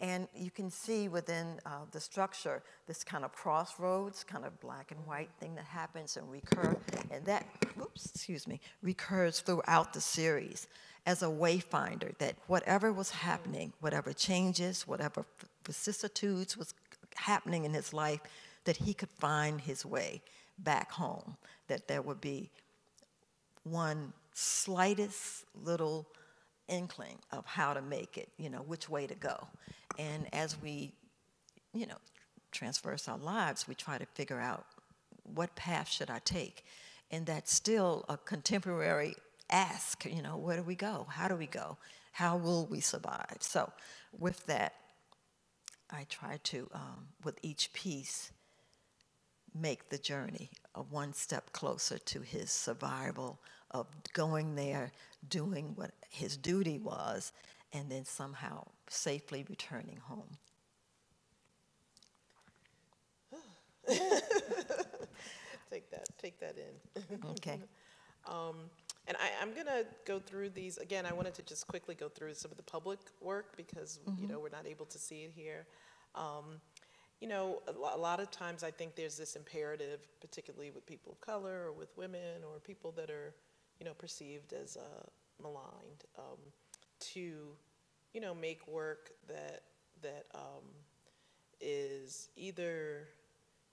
And you can see within uh, the structure this kind of crossroads, kind of black and white thing that happens and recur, and that, oops, excuse me, recurs throughout the series as a wayfinder. That whatever was happening, whatever changes, whatever vicissitudes was happening in his life, that he could find his way back home. That there would be one slightest little inkling of how to make it, you know, which way to go. And as we, you know, transverse our lives, we try to figure out what path should I take. And that's still a contemporary ask, you know, where do we go? How do we go? How will we survive? So with that, I try to, um, with each piece, make the journey a one step closer to his survival of going there, doing what his duty was, and then somehow safely returning home. take that, take that in. Okay. um, and I, am going to go through these again. I wanted to just quickly go through some of the public work because mm-hmm. you know we're not able to see it here. Um, you know, a, a lot of times I think there's this imperative, particularly with people of color or with women or people that are, you know, perceived as uh, maligned, um, to, you know, make work that that um, is either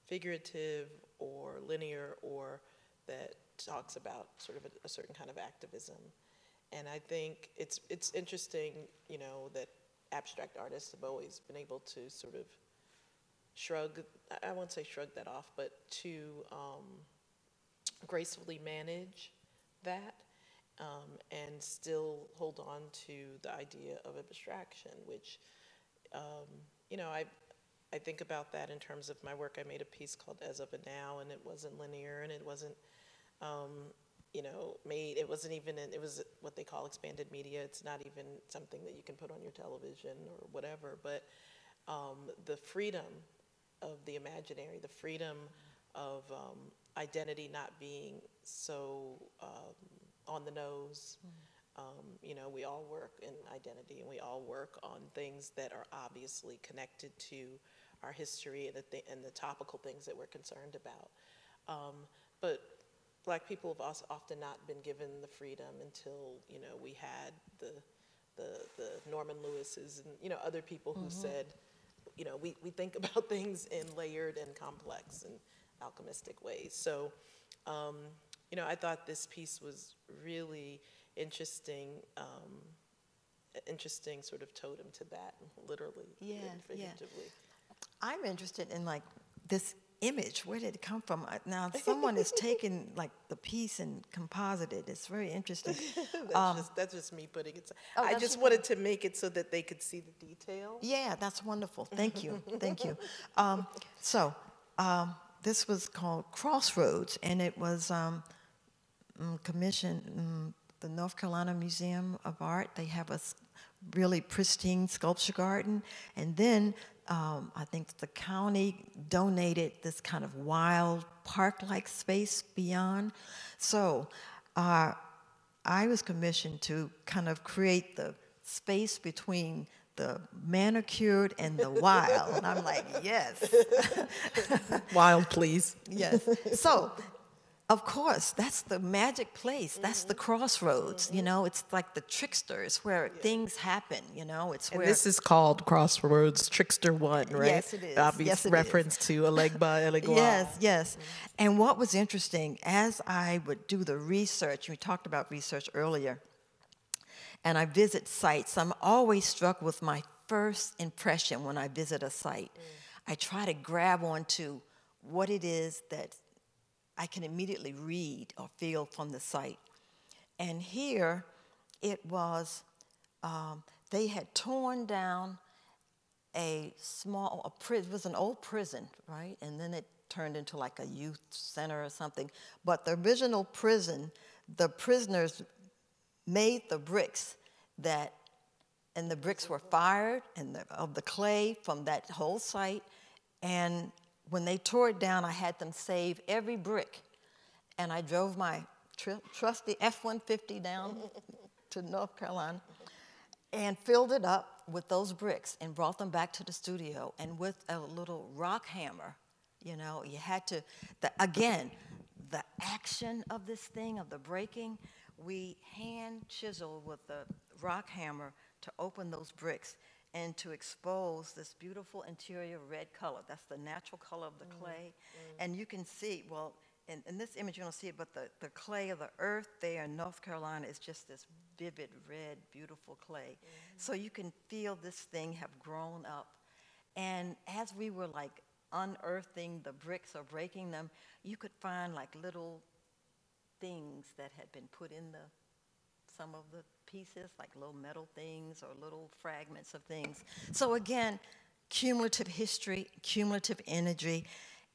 figurative or linear or that talks about sort of a, a certain kind of activism. And I think it's it's interesting, you know, that abstract artists have always been able to sort of shrug, I won't say shrug that off, but to um, gracefully manage that um, and still hold on to the idea of abstraction, which, um, you know, I, I think about that in terms of my work. I made a piece called As of a Now, and it wasn't linear, and it wasn't, um, you know, made, it wasn't even, in, it was what they call expanded media. It's not even something that you can put on your television or whatever, but um, the freedom of the imaginary, the freedom of um, identity not being so um, on the nose. Mm. Um, you know, we all work in identity and we all work on things that are obviously connected to our history and the, th- and the topical things that we're concerned about. Um, but black people have often not been given the freedom until, you know, we had the, the, the Norman Lewis's and, you know, other people who mm-hmm. said, you know, we, we think about things in layered and complex and alchemistic ways. So, um, you know, I thought this piece was really interesting, um, interesting sort of totem to that, literally yeah, and figuratively. Yeah. I'm interested in like this image. Where did it come from? Now, someone has taken like the piece and composited. It's very interesting. that's, um, just, that's, just, me putting it. Oh, I just wanted to make it so that they could see the detail. Yeah, that's wonderful. Thank you. Thank you. Um, so, um, this was called Crossroads, and it was um, mm, commissioned. Um, the North Carolina Museum of Art. They have a really pristine sculpture garden, and then um, I think the county donated this kind of wild park-like space beyond. So uh, I was commissioned to kind of create the space between the manicured and the wild. and I'm like, yes. wild, please. yes. So of course, that's the magic place. That's mm-hmm. the crossroads. Mm-hmm. You know, it's like the tricksters where yeah. things happen. You know, it's and where this is called Crossroads Trickster One, right? Yes, it is. Obvious yes, it reference is. to Elegba Elegua. yes, yes. Mm-hmm. And what was interesting as I would do the research, we talked about research earlier, and I visit sites. I'm always struck with my first impression when I visit a site. Mm. I try to grab onto what it is that I can immediately read or feel from the site. And here it was, um, they had torn down a small, a prison, it was an old prison, right? And then it turned into like a youth center or something. But the original prison, the prisoners made the bricks that, and the bricks were fired and the, of the clay from that whole site. And when they tore it down, I had them save every brick. And I drove my tr- trusty F-150 down to North Carolina and filled it up with those bricks and brought them back to the studio. And with a little rock hammer, you know, you had to, the, again, the action of this thing, of the breaking, we hand chiseled with the rock hammer to open those bricks and to expose this beautiful interior red color. That's the natural color of the mm-hmm. clay. Mm-hmm. And you can see, well, in, in, this image you don't see it, but the, the clay of the earth there in North Carolina is just this vivid red, beautiful clay. Mm-hmm. So you can feel this thing have grown up. And as we were like unearthing the bricks or breaking them, you could find like little things that had been put in the some of the pieces, like little metal things or little fragments of things. So again, cumulative history, cumulative energy,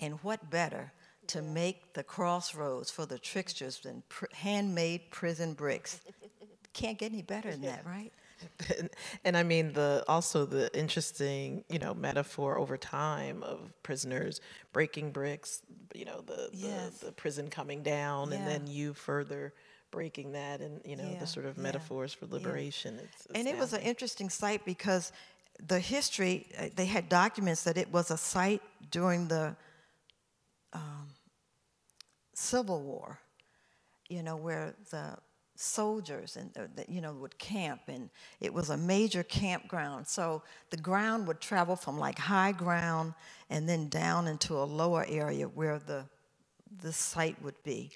and what better to make the crossroads for the tricksters than pr- handmade prison bricks? Can't get any better than that, right? and, and, I mean the also the interesting you know metaphor over time of prisoners breaking bricks, you know the yes. the, the, prison coming down, yeah. and then you further breaking that and you know yeah, the sort of metaphors yeah, for liberation. Yeah. It's and it was an interesting site because the history uh, they had documents that it was a site during the um, Civil War, you know, where the soldiers and uh, the, you know would camp and it was a major campground so the ground would travel from like high ground and then down into a lower area where the the site would be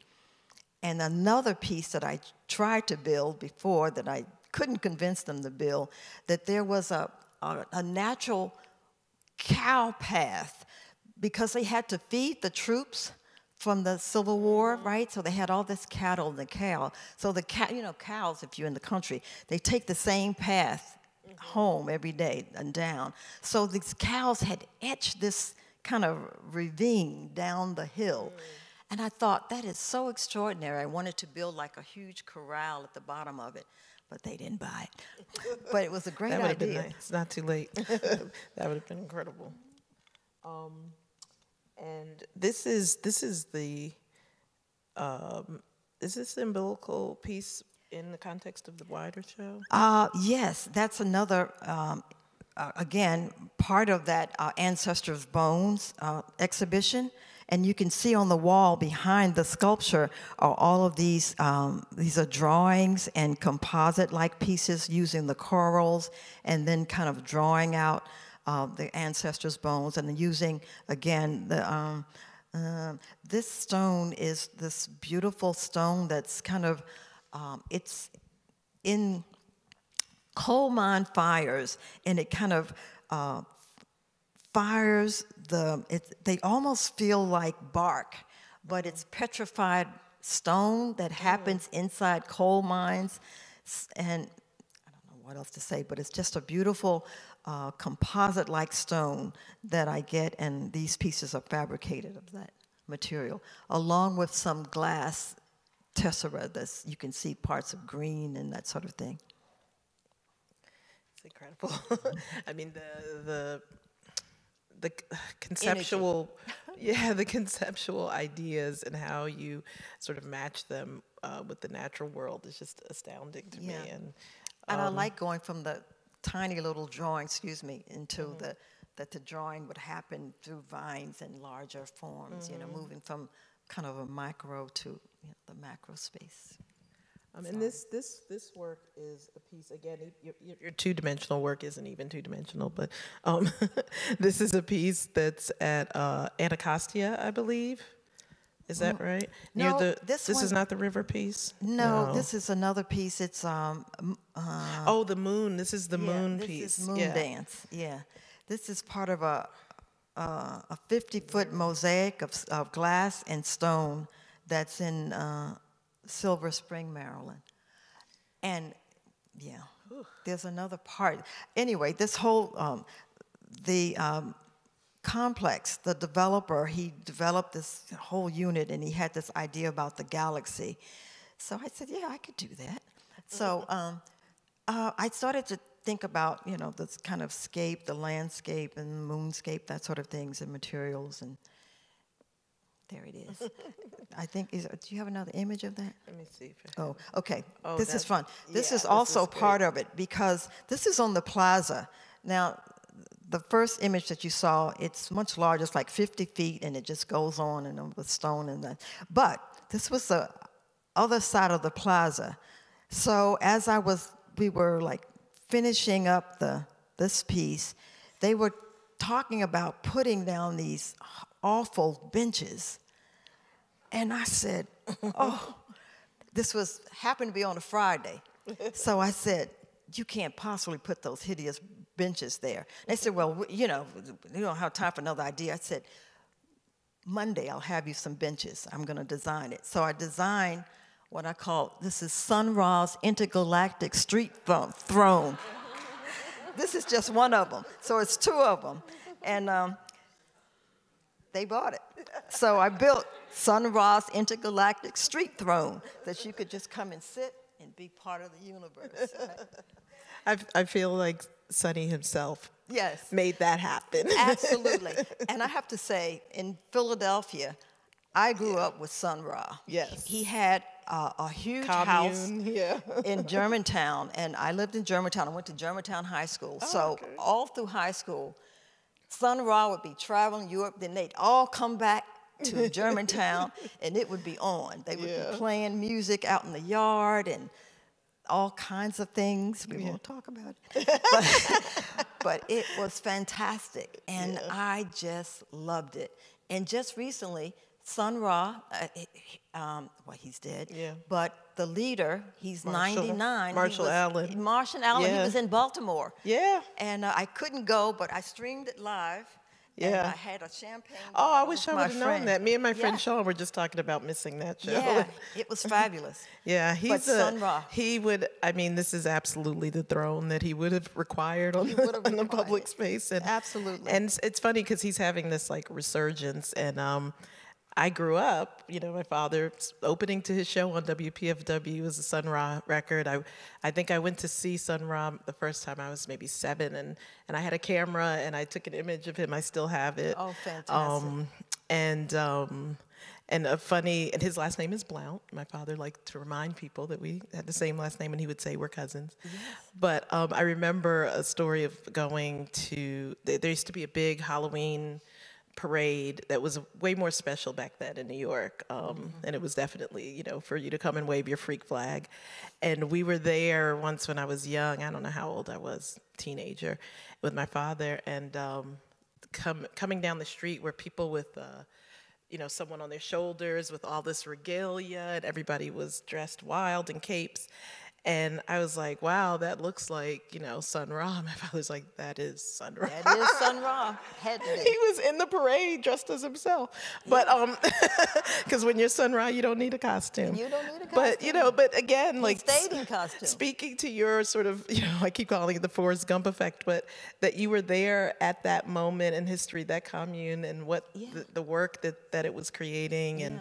and another piece that I tried to build before that I couldn't convince them to build, that there was a, a, a natural cow path because they had to feed the troops from the Civil War, right? So they had all this cattle and the cow. So the cow, you know, cows, if you're in the country, they take the same path home every day and down. So these cows had etched this kind of ravine down the hill. Mm. And I thought, that is so extraordinary. I wanted to build like a huge corral at the bottom of it, but they didn't buy it. but it was a great that would idea. Have been nice. It's not too late. that would have been incredible. Um, and this is this is the um, is this umbilical piece in the context of the wider show? Uh, yes, that's another. Um, uh, again, part of that uh, Ancestors Bones uh, exhibition and you can see on the wall behind the sculpture are all of these, um, these are drawings and composite-like pieces using the corals and then kind of drawing out uh, the ancestors' bones and using, again, the, um, uh, this stone is this beautiful stone that's kind of, um, it's in coal mine fires and it kind of uh, fires, the, it, they almost feel like bark, but it's petrified stone that happens inside coal mines. And I don't know what else to say, but it's just a beautiful uh, composite like stone that I get, and these pieces are fabricated of that material, along with some glass tessera that you can see parts of green and that sort of thing. It's incredible. I mean, the, the the conceptual yeah the conceptual ideas and how you sort of match them uh, with the natural world is just astounding to yeah. me and and I um, like going from the tiny little drawing excuse me into mm-hmm. the that the drawing would happen through vines and larger forms mm-hmm. you know mm-hmm. moving from kind of a micro to you know, the macro space um, and this this this work is a piece again. Your, your two dimensional work isn't even two dimensional, but um, this is a piece that's at uh, Anacostia, I believe. Is that right? No, Near the, this, this one, is not the river piece. No, no, this is another piece. It's um. Uh, oh, the moon. This is the yeah, moon this piece. Is moon yeah. dance. Yeah, this is part of a uh, a 50 foot mosaic of, of glass and stone that's in uh, Silver Spring, Maryland. And yeah, there's another part. Anyway, this whole, um, the um, complex, the developer, he developed this whole unit and he had this idea about the galaxy. So I said, yeah, I could do that. So um, uh, I started to think about, you know, this kind of scape, the landscape and moonscape, that sort of things, and materials. And There it is. I think, is, do you have another image of that? Let me see. If I Oh, okay. Oh, this is fun. This yeah, is this also is part of it because this is on the plaza. Now, the first image that you saw, it's much larger. It's like 50 feet, and it just goes on and on with stone and that. But this was the other side of the plaza. So as I was, we were like finishing up the this piece. They were talking about putting down these awful benches. And I said, oh, this was happened to be on a Friday. So I said, you can't possibly put those hideous benches there. They said, well, you know, you don't have time for another idea. I said, Monday I'll have you some benches. I'm going to design it. So I designed what I call this is Sun Ra's intergalactic street thro- throne. this is just one of them. So it's two of them, and um, they bought it. So I built Sun Ra's intergalactic street throne that you could just come and sit and be part of the universe. I, I feel like Sonny himself yes. made that happen. Absolutely. and I have to say, in Philadelphia, I grew up with Sun Ra. Yes. He had uh, a huge house yeah. in Germantown, and I lived in Germantown. I went to Germantown High School. so Oh, okay. all through high school, Sun Ra would be traveling Europe, then they'd all come back to Germantown, and it would be on. They would Yeah. be playing music out in the yard and all kinds of things. We won't talk about it. But, but it was fantastic, and I just loved it. And just recently, Sun Ra, uh, um, well, he's dead. Yeah. But the leader, he's Marshall- 99. He Marshall was- Allen. Marshall Allen. He was in Baltimore. Yeah. And uh, I couldn't go, but I streamed it live. And Yeah. I had a champagne. Oh, I wish I would have known that. Me and my friend Yeah. Sean were just talking about missing that show. Yeah, it was fabulous. Yeah, he's But a, Sun Ra. he would. I mean, this is absolutely the throne that he would have required on, the, have on the public space. And, Absolutely. And it's, it's funny because he's having this like resurgence. And um, I grew up. You know, my father's opening to his show on WPFW was a Sun Ra record. I I think I went to see Sun Ra the first time I was maybe seven, and and I had a camera and I took an image of him. I still have it. Oh, fantastic. Um, and um, and a funny, and his last name is Blount. My father liked to remind people that we had the same last name, and he would say we're cousins. Yes. But um, I remember a story of going to. There there used to be a big Halloween parade that was way more special back then in New York, um, and it was definitely you know for you to come and wave your freak flag. And we were there once when I was young. I don't know how old I was, teenager, with my father, and um, come coming down the street were people with. Uh, you know, someone on their shoulders with all this regalia, and everybody was dressed wild in capes. And I was like, wow, that looks like, you know, Sun Ra. My father's like, that is Sun Ra. That is Sun Ra. He was in the parade dressed as himself. But um because when you're Sun Ra, you don't need a costume. You don't need a costume. But you know, but again, like stayed in costume. Speaking to your sort of, you know, I keep calling it the Forrest Gump effect, but that you were there at that moment in history, that commune and what Yeah. the, the work that, that it was creating and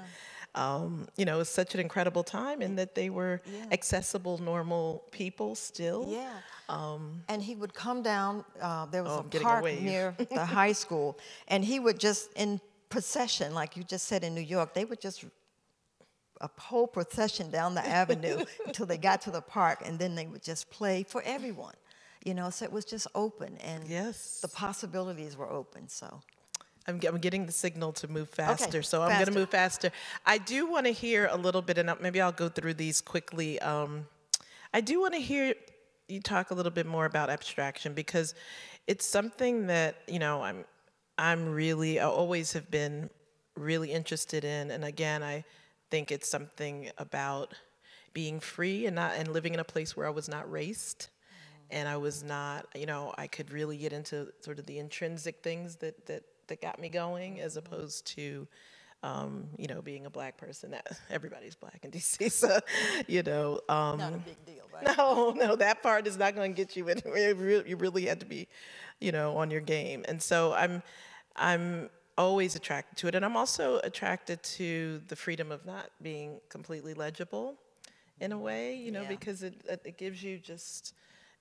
um, you know, it was such an incredible time and that they were Yeah. accessible, normal people still. Yeah. and he would come down. Uh, there was Um, Oh, a a park wave. near the high school, and he would just in procession, like you just said in New York, they would just a whole procession down the avenue until they got to the park, and then they would just play for everyone. You know, so it was just open, and Yes. the possibilities were open. So I'm, I'm getting the signal to move faster, so I'm going to move faster. I do want to hear a little bit, and maybe I'll go through these quickly. Um, I do want to hear you talk a little bit more about abstraction because it's something that you know I'm I'm really I always have been really interested in, and again I think it's something about being free and not and living in a place where I was not raced and I was not, you know, I could really get into sort of the intrinsic things that that that got me going, as opposed to, um, you know, being a black person. That everybody's black in DC, so you know, um, not a big deal, right? no, no, that part is not going to get you anywhere. You really, had to be, you know, on your game. And so I'm, I'm always attracted to it, and I'm also attracted to the freedom of not being completely legible, in a way, you know, Yeah. because it it it gives you just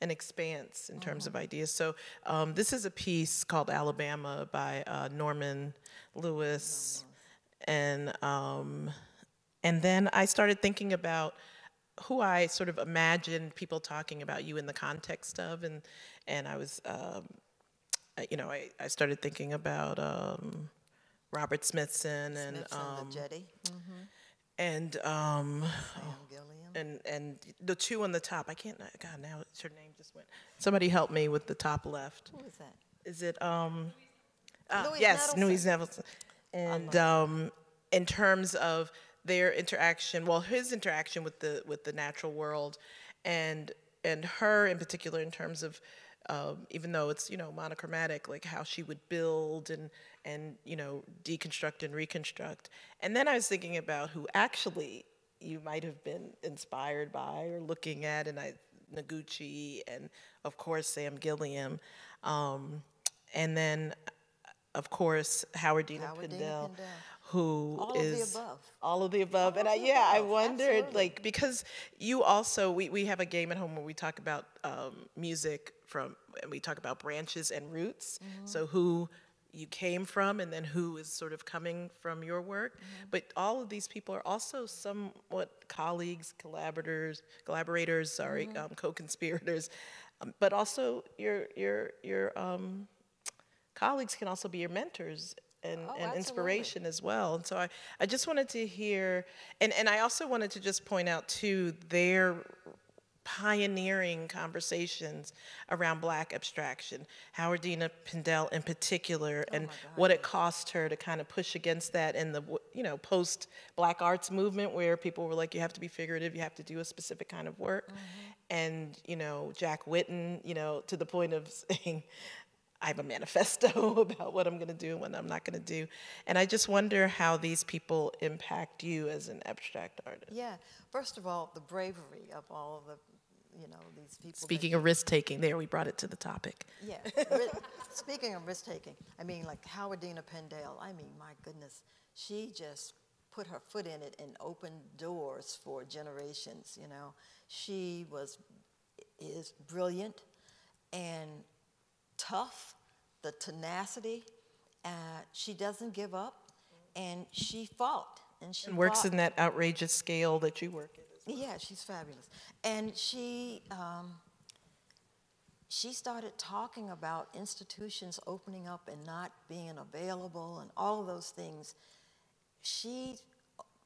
an expanse in terms of ideas. So um, this is a piece called Alabama by uh, Norman Lewis. And um, and then I started thinking about who I sort of imagined people talking about you in the context of, and and I was, um, you know, I, I started thinking about um, Robert Smithson and Smithson, um, the jetty, and um, Sam Gilliam. And and the two on the top. I can't. God, now it's her name just went. Somebody help me with the top left. Who is that? Is it um? Uh, Louise yes, Louise Nevelson. And um, in terms of their interaction, well, his interaction with the with the natural world, and and her in particular in terms of um, even though it's you know monochromatic, like how she would build and and you know deconstruct and reconstruct. And then I was thinking about who actually you might have been inspired by or looking at, and I Noguchi and of course Sam Gilliam, um, and then of course Howardena Howardena Pindell, Pindell. who All of the is above. all of the above. and I, of yeah, I wondered absolutely. like because you also we, we have a game at home where we talk about um, music from and we talk about branches and roots. Mm-hmm. So who you came from and then who is sort of coming from your work. Mm-hmm. But all of these people are also somewhat colleagues, collaborators, collaborators, sorry, Mm-hmm. um, co-conspirators, um, but also your your your um, colleagues can also be your mentors and, Oh, and inspiration as well. And so I, I just wanted to hear, and, and I also wanted to just point out too their pioneering conversations around black abstraction. Howardena Pindell in particular, oh and what it cost her to kind of push against that in the you know post black arts movement where people were like you have to be figurative, you have to do a specific kind of work. Mm-hmm. And you know, Jack Whitten, you know, to the point of saying I have a manifesto about what I'm going to do and what I'm not going to do. And I just wonder how these people impact you as an abstract artist. Yeah. First of all, the bravery of all of the, you know, these people. Speaking of risk taking, there we brought it to the topic. Yeah. Speaking of risk taking, I mean, like Howardena Pindell, I mean, my goodness, she just put her foot in it and opened doors for generations, you know. She was, is brilliant and tough, the tenacity. Uh, she doesn't give up, and she fought. And she And works fought. in that outrageous scale that you work in. Yeah, she's fabulous. And she um, she started talking about institutions opening up and not being available and all of those things. She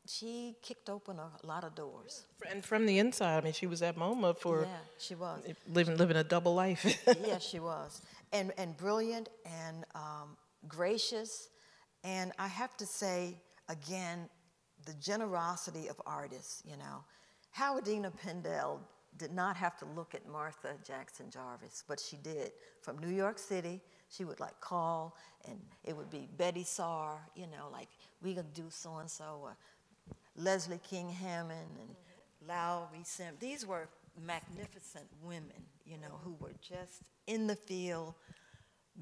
she kicked open a lot of doors. And from the inside, I mean, she was at MoMA for yeah, she was. living living a double life. yes, she was. And, and brilliant and um, gracious. And I have to say, again, the generosity of artists, you know. Howardena Pindell did not have to look at Martha Jackson Jarvis, but she did. From New York City, she would like call, and it would be Betty Saar, you know, like, we gonna do so and so, or Leslie King Hammond and Lowery Sim. These were magnificent women, you know, who were just in the field,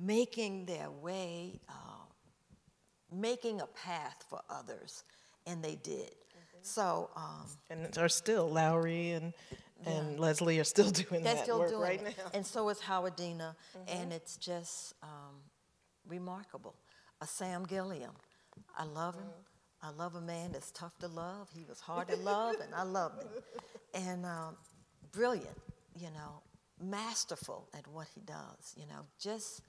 making their way, uh, making a path for others, and they did. So um, and are still Lowery and and Leslie are still doing they're that still work doing right it, now. and so is Howardena, and it's just um, remarkable. A Sam Gilliam, I love him. I love a man that's tough to love. He was hard to love, and I loved him. And um, brilliant, you know, masterful at what he does. You know, just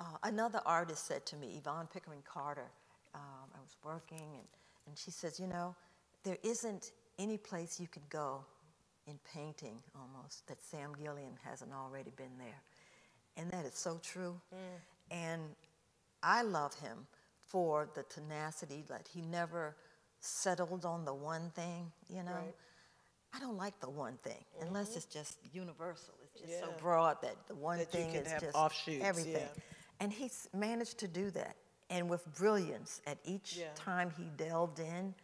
uh, another artist said to me, Yvonne Pickering Carter. Um, I was working, and, and she says, you know, there isn't any place you could go in painting almost that Sam Gilliam hasn't already been there. And that is so true. Mm. And I love him for the tenacity that he never settled on the one thing, you know. Right. I don't like the one thing mm-hmm. unless it's just universal. It's just so broad that the one That thing is just offshoots, everything. yeah. And he's managed to do that. And with brilliance at each Yeah. time he delved in,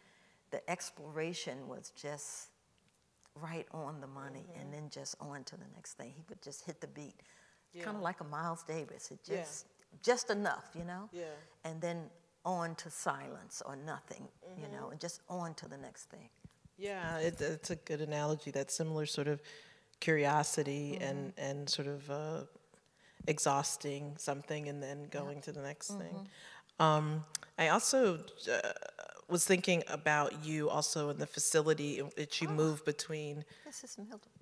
the exploration was just right on the money Mm-hmm. and then just on to the next thing. He would just hit the beat. Yeah. Kind of like a Miles Davis. It Yeah. just just enough, you know? Yeah. And then on to silence or nothing, you Mm-hmm. know, and just on to the next thing. Yeah, it, it's a good analogy. That similar sort of curiosity and and sort of uh, exhausting something and then going to the next thing. Um, I also uh, was thinking about you also in the facility in which you move between. This is.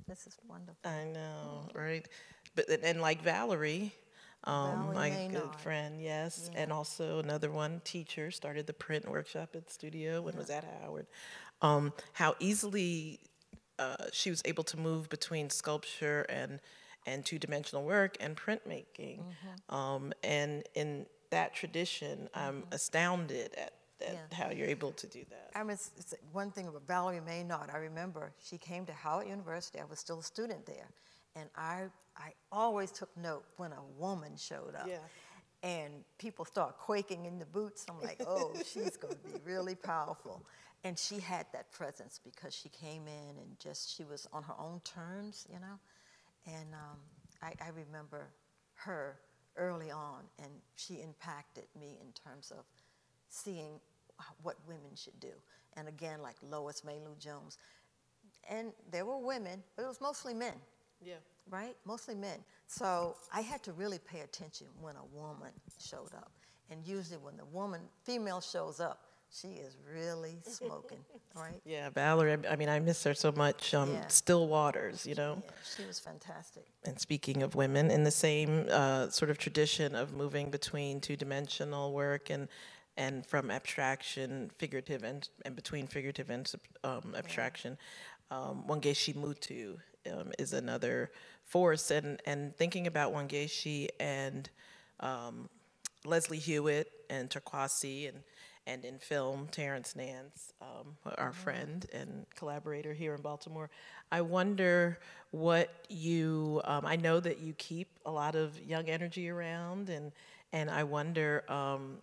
This is wonderful. I know, right? But and, like Valerie, um, Valerie my good friend, yes, and also another one, teacher, started the print workshop at the studio and was at Howard. Um, how easily uh, she was able to move between sculpture and and two dimensional work and printmaking, Mm-hmm. um, and in that tradition, I'm astounded at, at Yeah. how you're able to do that. I mean, it's, it's one thing about Valerie Maynard. I remember she came to Howard University. I was still a student there, and I I always took note when a woman showed up. Yeah. And people start quaking in the boots. I'm like, oh, she's going to be really powerful. And she had that presence because she came in and just she was on her own terms, you know. And um, I, I remember her early on, and she impacted me in terms of seeing what women should do. And again, like Lois Mailou Jones. And there were women, but it was mostly men, Yeah. right? Mostly men. So I had to really pay attention when a woman showed up. And usually when the woman, female shows up, she is really smoking, right? Yeah, Valerie. I I mean, I miss her so much. Um, Yeah. Still Waters, you know. Yeah, she was fantastic. And speaking of women, in the same uh, sort of tradition of moving between two-dimensional work and and from abstraction, figurative, and and between figurative and um, abstraction, um, Wangechi Mutu um, is another force. And and thinking about Wangechi and um, Leslie Hewitt and Turquasi and and in film Terrence Nance, um, our friend and collaborator here in Baltimore. I wonder what you. Um, I know that you keep a lot of young energy around, and and I wonder um,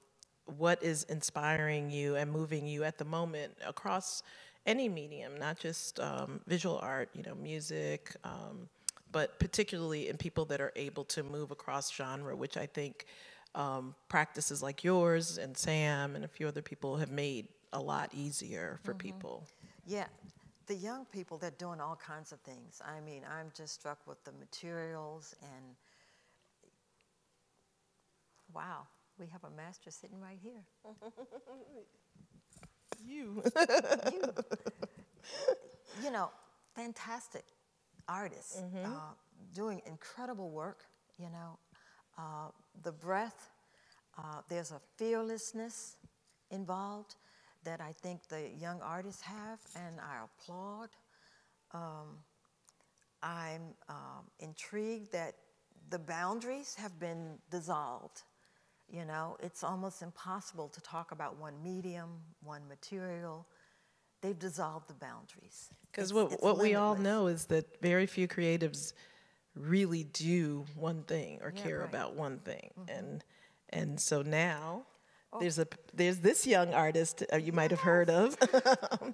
what is inspiring you and moving you at the moment across any medium, not just um, visual art, you know, music. Um, but particularly in people that are able to move across genre, which I think um, practices like yours and Sam and a few other people have made a lot easier for people. Yeah, the young people, they're doing all kinds of things. I mean, I'm just struck with the materials and wow, we have a master sitting right here. You. you, you know, fantastic artists uh, doing incredible work. You know, uh, the breath. Uh, there's a fearlessness involved that I think the young artists have, and I applaud. Um, I'm um, intrigued that the boundaries have been dissolved. You know, it's almost impossible to talk about one medium, one material. They've dissolved the boundaries. Because what, it's what we all know is that very few creatives really do one thing or Yeah, care right. Mm-hmm. about one thing. And, and so now Oh. there's, a, there's this young artist uh, you might have heard of.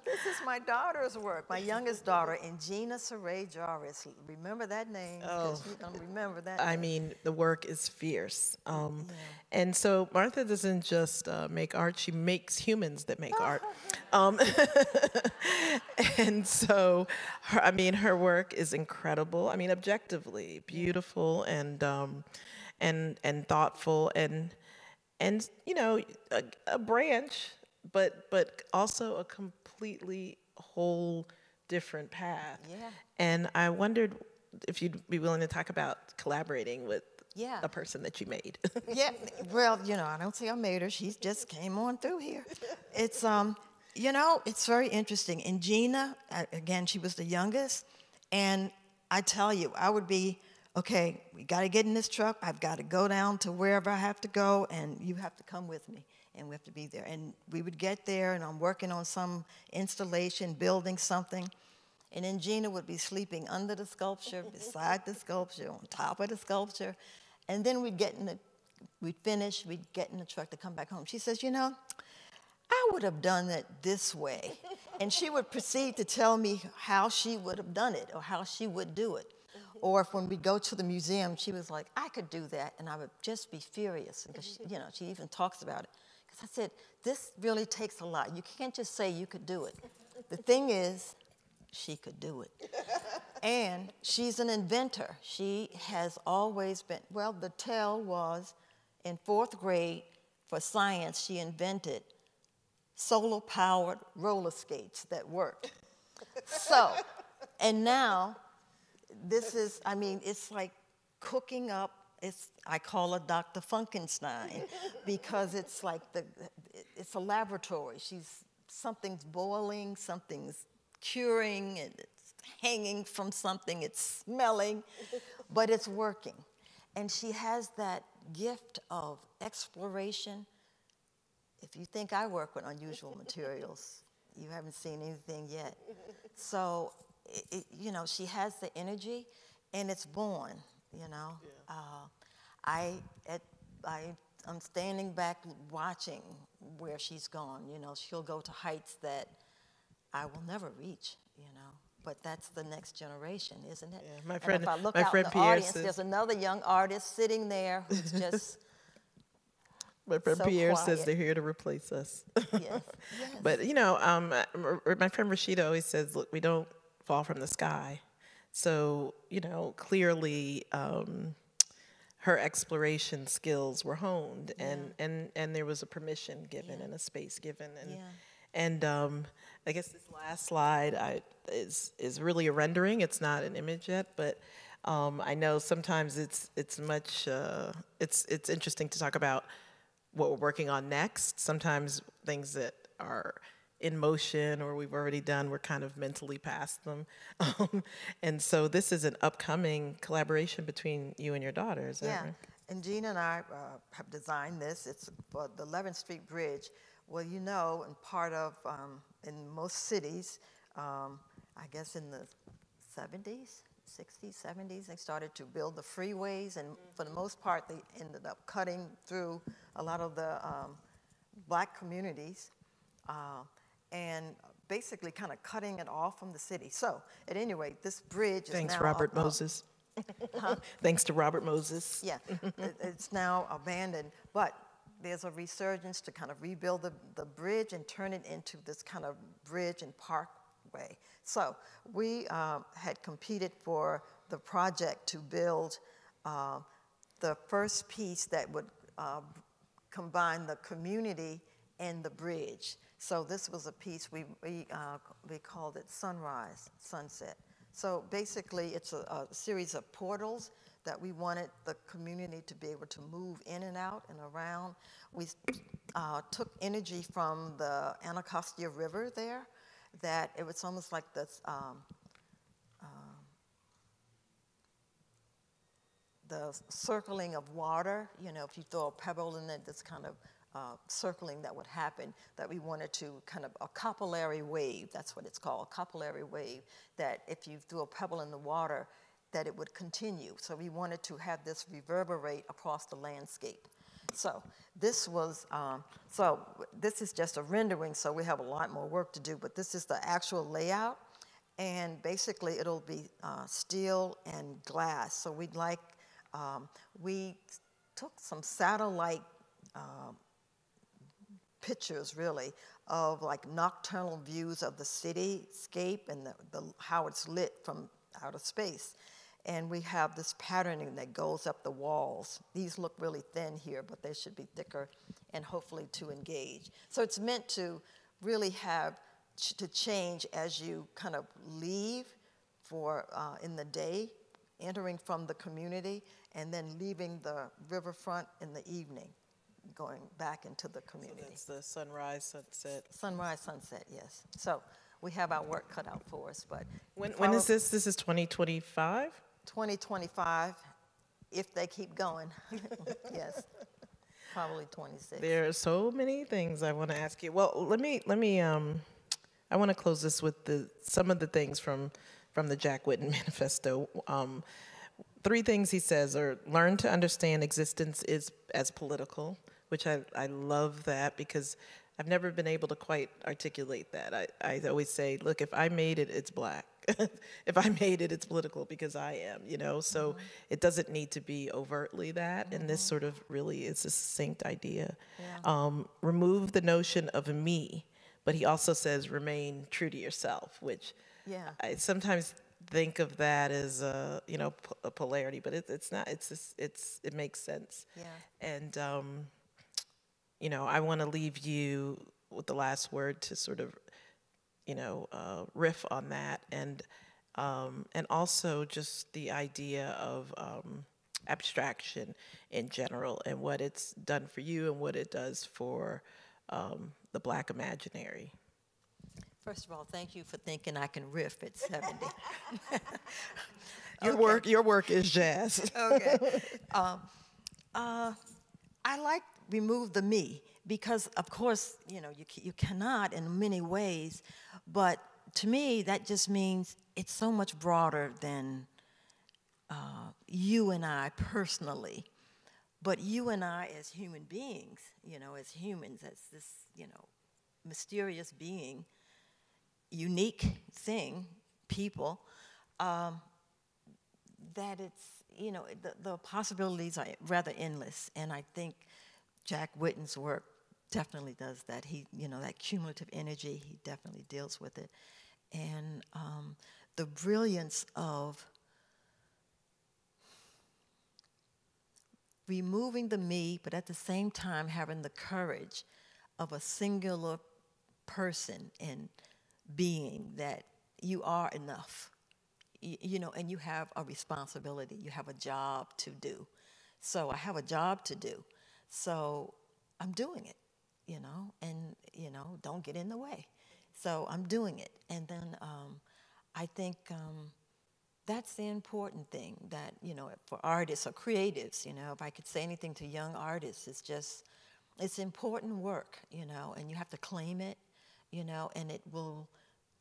This is my daughter's work, my youngest daughter, Njena Surae Jarvis. Remember that name? Because you're going to remember that Oh. I name. mean, the work is fierce. Um, And so Martha doesn't just uh, make art, she makes humans that make art. Um, and so, her, I mean, her work is incredible. I mean, objectively beautiful and, um, and, and thoughtful and, and you know, a, a branch, but, but also a completely whole different path. Yeah. And I wondered if you'd be willing to talk about collaborating with Yeah. a person that you made. yeah, well, you know, I don't say I made her. She just came on through here. It's um, you know, it's very interesting. And Gina, again, she was the youngest, and I tell you, I would be okay. We got to get in this truck. I've got to go down to wherever I have to go, and you have to come with me, and we have to be there. And we would get there, and I'm working on some installation, building something. And then Gina would be sleeping under the sculpture, beside the sculpture, on top of the sculpture. And then we'd get in the, we'd finish, we'd get in the truck to come back home. She says, You know, I would have done it this way. And she would proceed to tell me how she would have done it or how she would do it. Or if when we go to the museum, she was like, I could do that. And I would just be furious. Because, she, you know, she even talks about it. Because I said, this really takes a lot. You can't just say you could do it. The thing is, she could do it. And she's an inventor. She has always been, well, the tell was in fourth grade, for science, she invented solar powered roller skates that worked. so, and now this is, I mean, it's like cooking up. It's, I call it Dr. Funkenstein because it's like the, it's a laboratory. She's, something's boiling, something's curing, and it's hanging from something, it's smelling, but it's working. And she has that gift of exploration. If you think I work with unusual materials, you haven't seen anything yet. So, it, it, you know, she has the energy and it's born, you know. Yeah. Uh, I, at, I, I'm standing back watching where she's gone. You know, she'll go to heights that I will never reach, you know. But that's the next generation, isn't it? Yeah, my friend, and if I look my out friend in the Pierre audience, says, there's another young artist sitting there who's just My friend So Pierre says they're here to replace us. yes, yes. But you know, um, r- my friend Rashida always says, "Look, we don't fall from the sky." So you know, clearly, um, her exploration skills were honed, and and and there was a permission given and a space given, and Yeah. and um, I guess this last slide I, is is really a rendering. It's not an image yet, but. Um, I know sometimes it's it's much uh, it's it's interesting to talk about what we're working on next. Sometimes things that are in motion or we've already done, we're kind of mentally past them. Um, and so this is an upcoming collaboration between you and your daughter, is Yeah, right? and Gina and I uh, have designed this. It's for the 11th Street Bridge. Well, you know, and part of, um, in most cities, um, I guess in the 70s, 60s, 70s, they started to build the freeways, and for the most part, they ended up cutting through a lot of the um, black communities. Uh, and basically kind of cutting it off from the city. So, at any rate, this bridge Thanks, is now Robert up- Moses. Thanks to Robert Moses. yeah, it- it's now abandoned, but there's a resurgence to kind of rebuild the, the bridge and turn it into this kind of bridge and parkway. So we uh, had competed for the project to build uh, the first piece that would uh, combine the community and the bridge. So this was a piece we, we, uh, we called it Sunrise, Sunset. So basically, it's a, a series of portals that we wanted the community to be able to move in and out and around. We uh, took energy from the Anacostia River there, that it was almost like this um, um, the circling of water, you know, if you throw a pebble in it, this kind of uh, circling that would happen, that we wanted to kind of a capillary wave, that's what it's called, a capillary wave, that if you threw a pebble in the water, that it would continue. So we wanted to have this reverberate across the landscape. So this was, um, so this is just a rendering, so we have a lot more work to do, but this is the actual layout. And basically, it'll be uh, steel and glass. So we'd like, um, we took some satellite um, pictures really of like nocturnal views of the cityscape and the, the, how it's lit from outer space. And we have this patterning that goes up the walls. These look really thin here, but they should be thicker and hopefully to engage. So it's meant to really have ch- to change as you kind of leave for uh, in the day, entering from the community, and then leaving the riverfront in the evening going back into the community. That's the sunrise, sunset. Sunrise, sunset, yes. So we have our work cut out for us, but When, when is this? This is 2025? 2025, if they keep going, yes. Probably 26. There are so many things I want to ask you. Well, let me let me um, I want to close this with the some of the things from from the Jack Whitten Manifesto. Um, three things he says are learn to understand existence is as political, which I I love that because I've never been able to quite articulate that. I I always say, look, if I made it, it's black. if I made it, it's political because I am, you know. So it doesn't need to be overtly that. And this sort of really is a succinct idea. Yeah. Um, remove the notion of a me, but he also says remain true to yourself, which Yeah. I sometimes think of that as a you know p- a polarity, but it, it's not. It's just, it's it makes sense. Yeah. And um, you know, I want to leave you with the last word to sort of, you know, uh, riff on that, and um, and also just the idea of um, abstraction in general and what it's done for you and what it does for um, the Black imaginary. First of all, thank you for thinking I can riff at 70. Your Okay. work, your work is jazz. okay. Um, uh, I like remove the me because, of course, you know you you cannot in many ways, but to me that just means it's so much broader than uh, you and I personally, but you and I as human beings, you know, as humans, as this you know mysterious being, unique thing, people. Um, that it's you know the, the possibilities are rather endless and i think Jack Whitten's work definitely does that he you know that cumulative energy he definitely deals with it and um, the brilliance of removing the me but at the same time having the courage of a singular person and being that you are enough y- you know, and you have a responsibility, you have a job to do. So I have a job to do. So I'm doing it, you know, and, you know, don't get in the way. So I'm doing it. And then um, I think um, that's the important thing that, you know, for artists or creatives, you know, if I could say anything to young artists, it's just, it's important work, you know, and you have to claim it, you know, and it will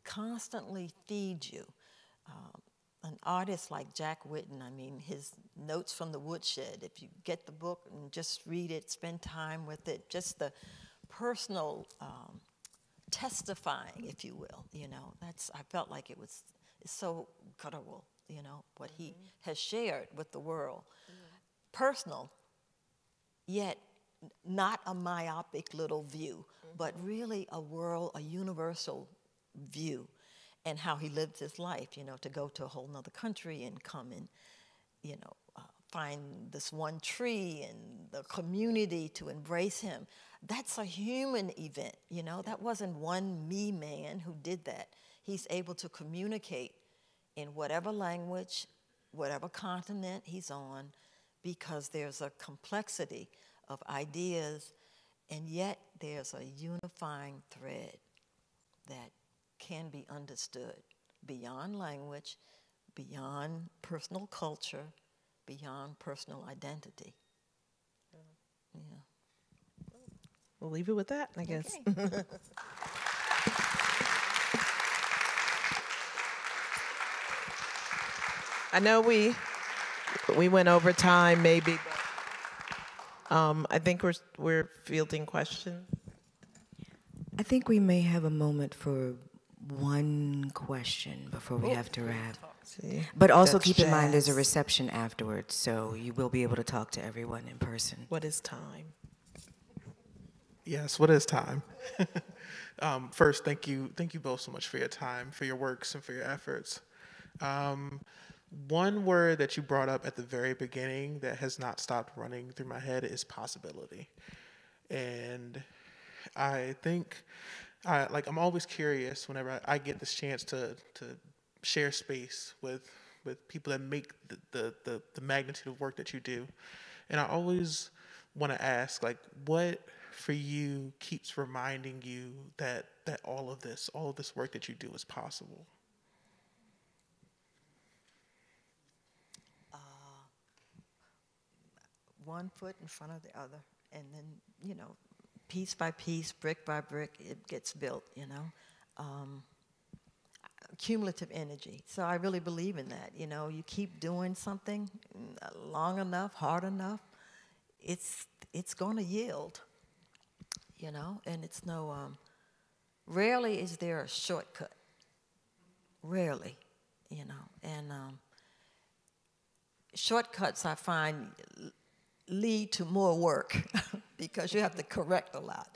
constantly feed you um, an artist like Jack Whitten, I mean, his notes from the woodshed, if you get the book and just read it, spend time with it, just the personal um, testifying, if you will, you know, that's, I felt like it was it's so guttural, you know, what he mm-hmm. has shared with the world. Mm-hmm. Personal, yet not a myopic little view, mm-hmm. but really a world, a universal view, and how he lived his life, you know, to go to a whole nother country and come and, you know, uh, find this one tree and the community to embrace him. That's a human event, you know, that wasn't one me man who did that. He's able to communicate in whatever language, whatever continent he's on, because there's a complexity of ideas, and yet there's a unifying thread that can be understood beyond language, beyond personal culture, beyond personal identity. Yeah. We'll leave it with that, I guess. Okay. I know we we went over time, maybe. But, um, I think we're we're fielding questions. I think we may have a moment for one question before we have to wrap. See, But also That's keep in mind there's a reception afterwards, so you will be able to talk to everyone in person. What is time? Yes, what is time? um, first, thank you, thank you both so much for your time, for your works, and for your efforts. Um, one word that you brought up at the very beginning that has not stopped running through my head is possibility, and I think, I like, I'm always curious whenever I, I get this chance to to share space with with people that make the, the, the, the magnitude of work that you do. And I always want to ask, like, what for you keeps reminding you that that all of this, all of this work that you do is possible? Uh, one foot in front of the other, and then you know, piece by piece, brick by brick, it gets built. You know, um, cumulative energy. So I really believe in that. You know, you keep doing something mm, long enough, hard enough, it's it's going to yield. You know, and it's no. Um, rarely is there a shortcut. Rarely, you know, and um, shortcuts I find lead to more work because you have to correct a lot.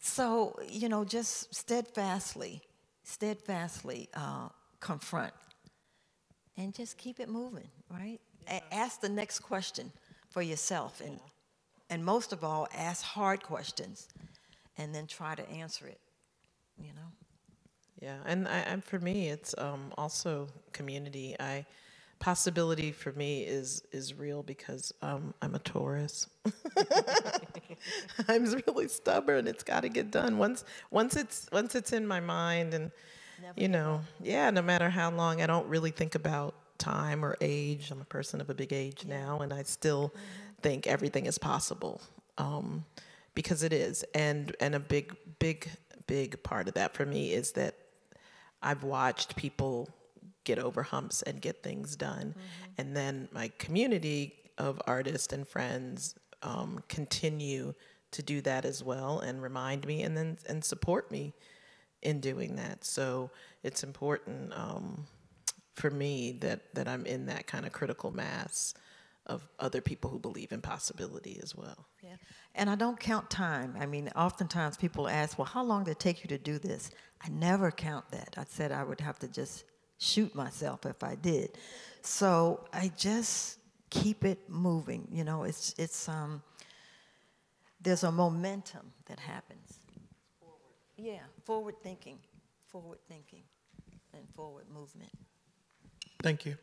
So, you know, just steadfastly, steadfastly uh, confront and just keep it moving, right? A- ask the next question for yourself and and most of all, ask hard questions, and then try to answer it. You know. Yeah, and I, and for me, it's um, also community. I possibility for me is is real because um, I'm a Taurus. I'm really stubborn. It's got to get done once once it's once it's in my mind, and Never you know, yeah. No matter how long, I don't really think about time or age. I'm a person of a big age now, and I still think everything is possible um, because it is. And and a big big big part of that for me is that I've watched people get over humps and get things done. And then my community of artists and friends um, continue to do that as well and remind me and then and support me in doing that. So it's important um, for me that that I'm in that kind of critical mass of other people who believe in possibility as well. Yeah. And I don't count time. I mean, oftentimes people ask, well, how long did it take you to do this? I never count that. I said I would have to just shoot myself if I did. So I just keep it moving. You know, it's, it's, um, there's a momentum that happens. Yeah, forward thinking, forward thinking, and forward movement. Thank you.